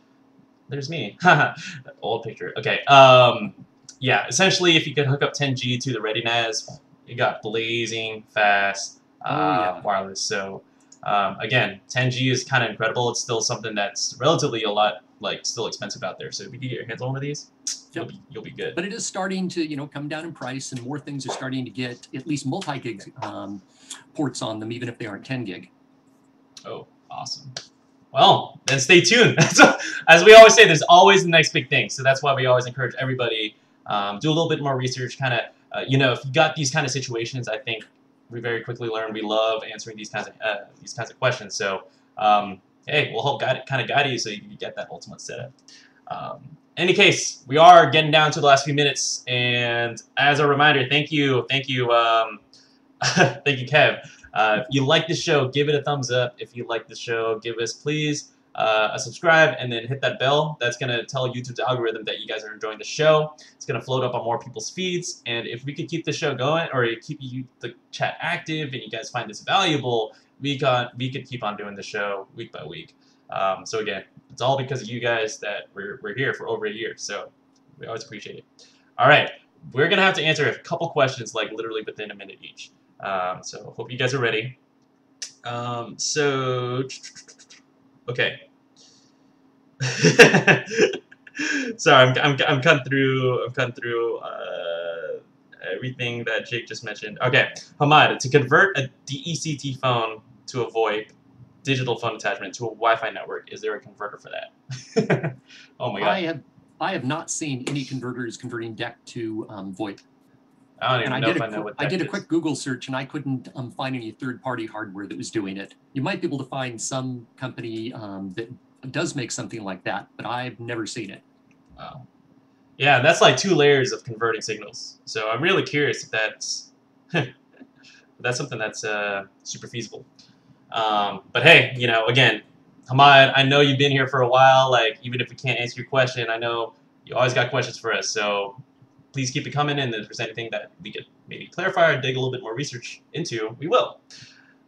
There's me. Old picture. Okay. Um, yeah, essentially, if you could hook up 10G to the ReadyNAS, you got blazing fast uh, Oh, yeah. wireless. So um, again, 10G is kind of incredible. It's still something that's relatively a lot like still expensive out there. So if you get your hands on one of these, you'll be you'll be good. But it is starting to, you know, come down in price, and more things are starting to get at least multi-gig um, ports on them, even if they aren't 10 gig. Oh, awesome. Well, then stay tuned. As we always say, there's always the next big thing. So that's why we always encourage everybody um, do a little bit more research. Kind of, uh, you know, if you got these kind of situations, I think we very quickly learned we love answering these kinds of uh, these kinds of questions. So um, hey, we'll help guide kind of guide you so you can get that ultimate setup. Um, any case, we are getting down to the last few minutes, and as a reminder, thank you, thank you, um, thank you, Kev. Uh, if you like the show, give it a thumbs up. If you like the show, give us please uh, a subscribe and then hit that bell. That's gonna tell YouTube's algorithm that you guys are enjoying the show. It's gonna float up on more people's feeds, and if we could keep the show going or keep you the chat active, and you guys find this valuable, we got we could keep on doing the show week by week. Um, so again, it's all because of you guys that we're, we're here for over a year. So we always appreciate it. All right, we're gonna have to answer a couple questions like literally within a minute each. Um, so hope you guys are ready. Um, so okay. Sorry, I'm, I'm, I'm cutting through I'm cutting through uh, everything that Jake just mentioned. Okay, Hamad, to convert a DECT phone to a VoIP digital phone attachment to a Wi-Fi network, is there a converter for that? oh my god, I have I have not seen any converters converting DECT to um, VoIP. I don't even And I know did, a, I know qu- what I did a quick Google search and I couldn't um, find any third-party hardware that was doing it. You might be able to find some company um, that does make something like that, but I've never seen it. Wow. Yeah, that's like two layers of converting signals. So I'm really curious if that's that's something that's uh, super feasible. Um, but hey, you know, again, Hamad, I know you've been here for a while. Like, even if we can't answer your question, I know you always got questions for us. So please keep it coming. And if there's anything that we could maybe clarify or dig a little bit more research into, we will.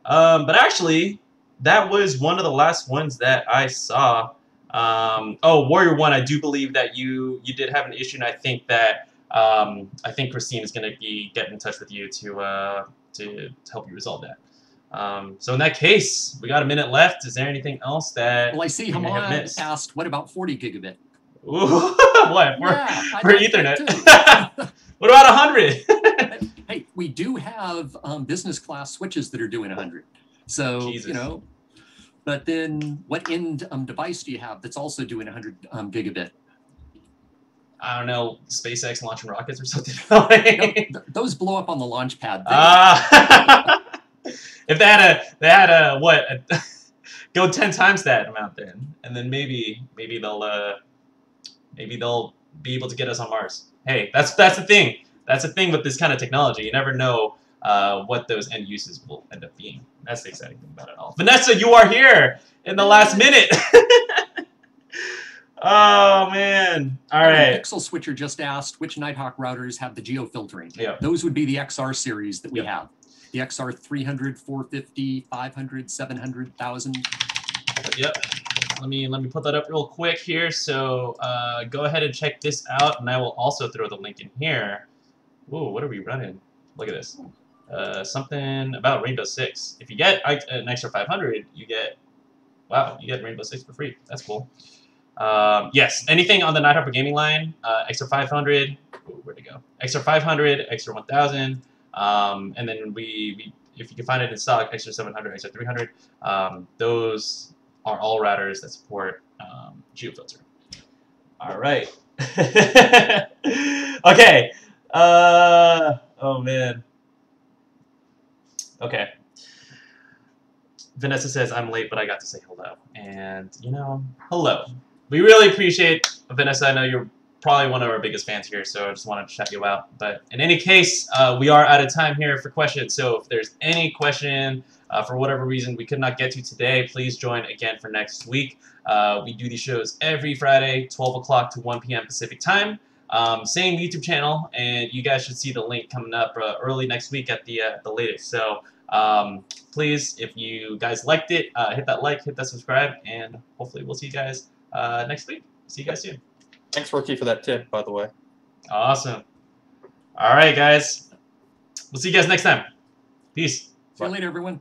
Um, but actually, that was one of the last ones that I saw. Um, oh, Warrior One, I do believe that you you did have an issue, and I think that um, I think Christine is going to be getting in touch with you to uh, to, to help you resolve that. Um, so in that case, we got a minute left. Is there anything else that? Well, I see Hamad asked, what about 40 gigabit? Ooh, what for, Yeah, for Ethernet? what about hundred? hey, we do have um, business class switches that are doing 100. So, Jesus. you know, but then what end um, device do you have that's also doing 100 um, gigabit? I don't know, SpaceX launching rockets or something. No, th- those blow up on the launch pad. Ah, if they had a, they had a what? A, go ten times that amount then, and then maybe, maybe they'll, uh, maybe they'll be able to get us on Mars. Hey, that's that's the thing. That's the thing with this kind of technology. You never know uh, what those end uses will end up being. That's the exciting thing about it all. Vanessa, you are here in the last minute. oh man! All right. Pixel Switcher just asked which Nighthawk routers have the geo filtering. Yeah. Those would be the XR series that we have. The XR 300, 450, 500, 700, 1000. Yep. Let me let me put that up real quick here. So uh, go ahead and check this out, and I will also throw the link in here. Ooh, what are we running? Look at this. Uh, something about Rainbow Six. If you get an XR 500, you get wow, you get Rainbow Six for free. That's cool. Um, yes, anything on the Night Gaming line, uh, XR 500. Ooh, where'd it go? XR 500, XR 1,000, um, and then we, we, if you can find it in stock, XR 700, XR 300. Um, those are all routers that support um, GeoFilter. All right. okay. Uh, oh man. Okay. Vanessa says I'm late, but I got to say hello. And you know, hello. We really appreciate Vanessa. I know you're probably one of our biggest fans here, so I just wanted to shout you out. But in any case, uh, we are out of time here for questions. So if there's any question uh, for whatever reason we could not get to today, please join again for next week. Uh, we do these shows every Friday, 12 o'clock to 1 p.m. Pacific time. Um, same YouTube channel, and you guys should see the link coming up uh, early next week at the uh, the latest. So um, please, if you guys liked it, uh, hit that like, hit that subscribe, and hopefully we'll see you guys uh, next week. See you guys soon. Thanks, Rookie, for that tip, by the way. Awesome. All right, guys. We'll see you guys next time. Peace. See you later, everyone.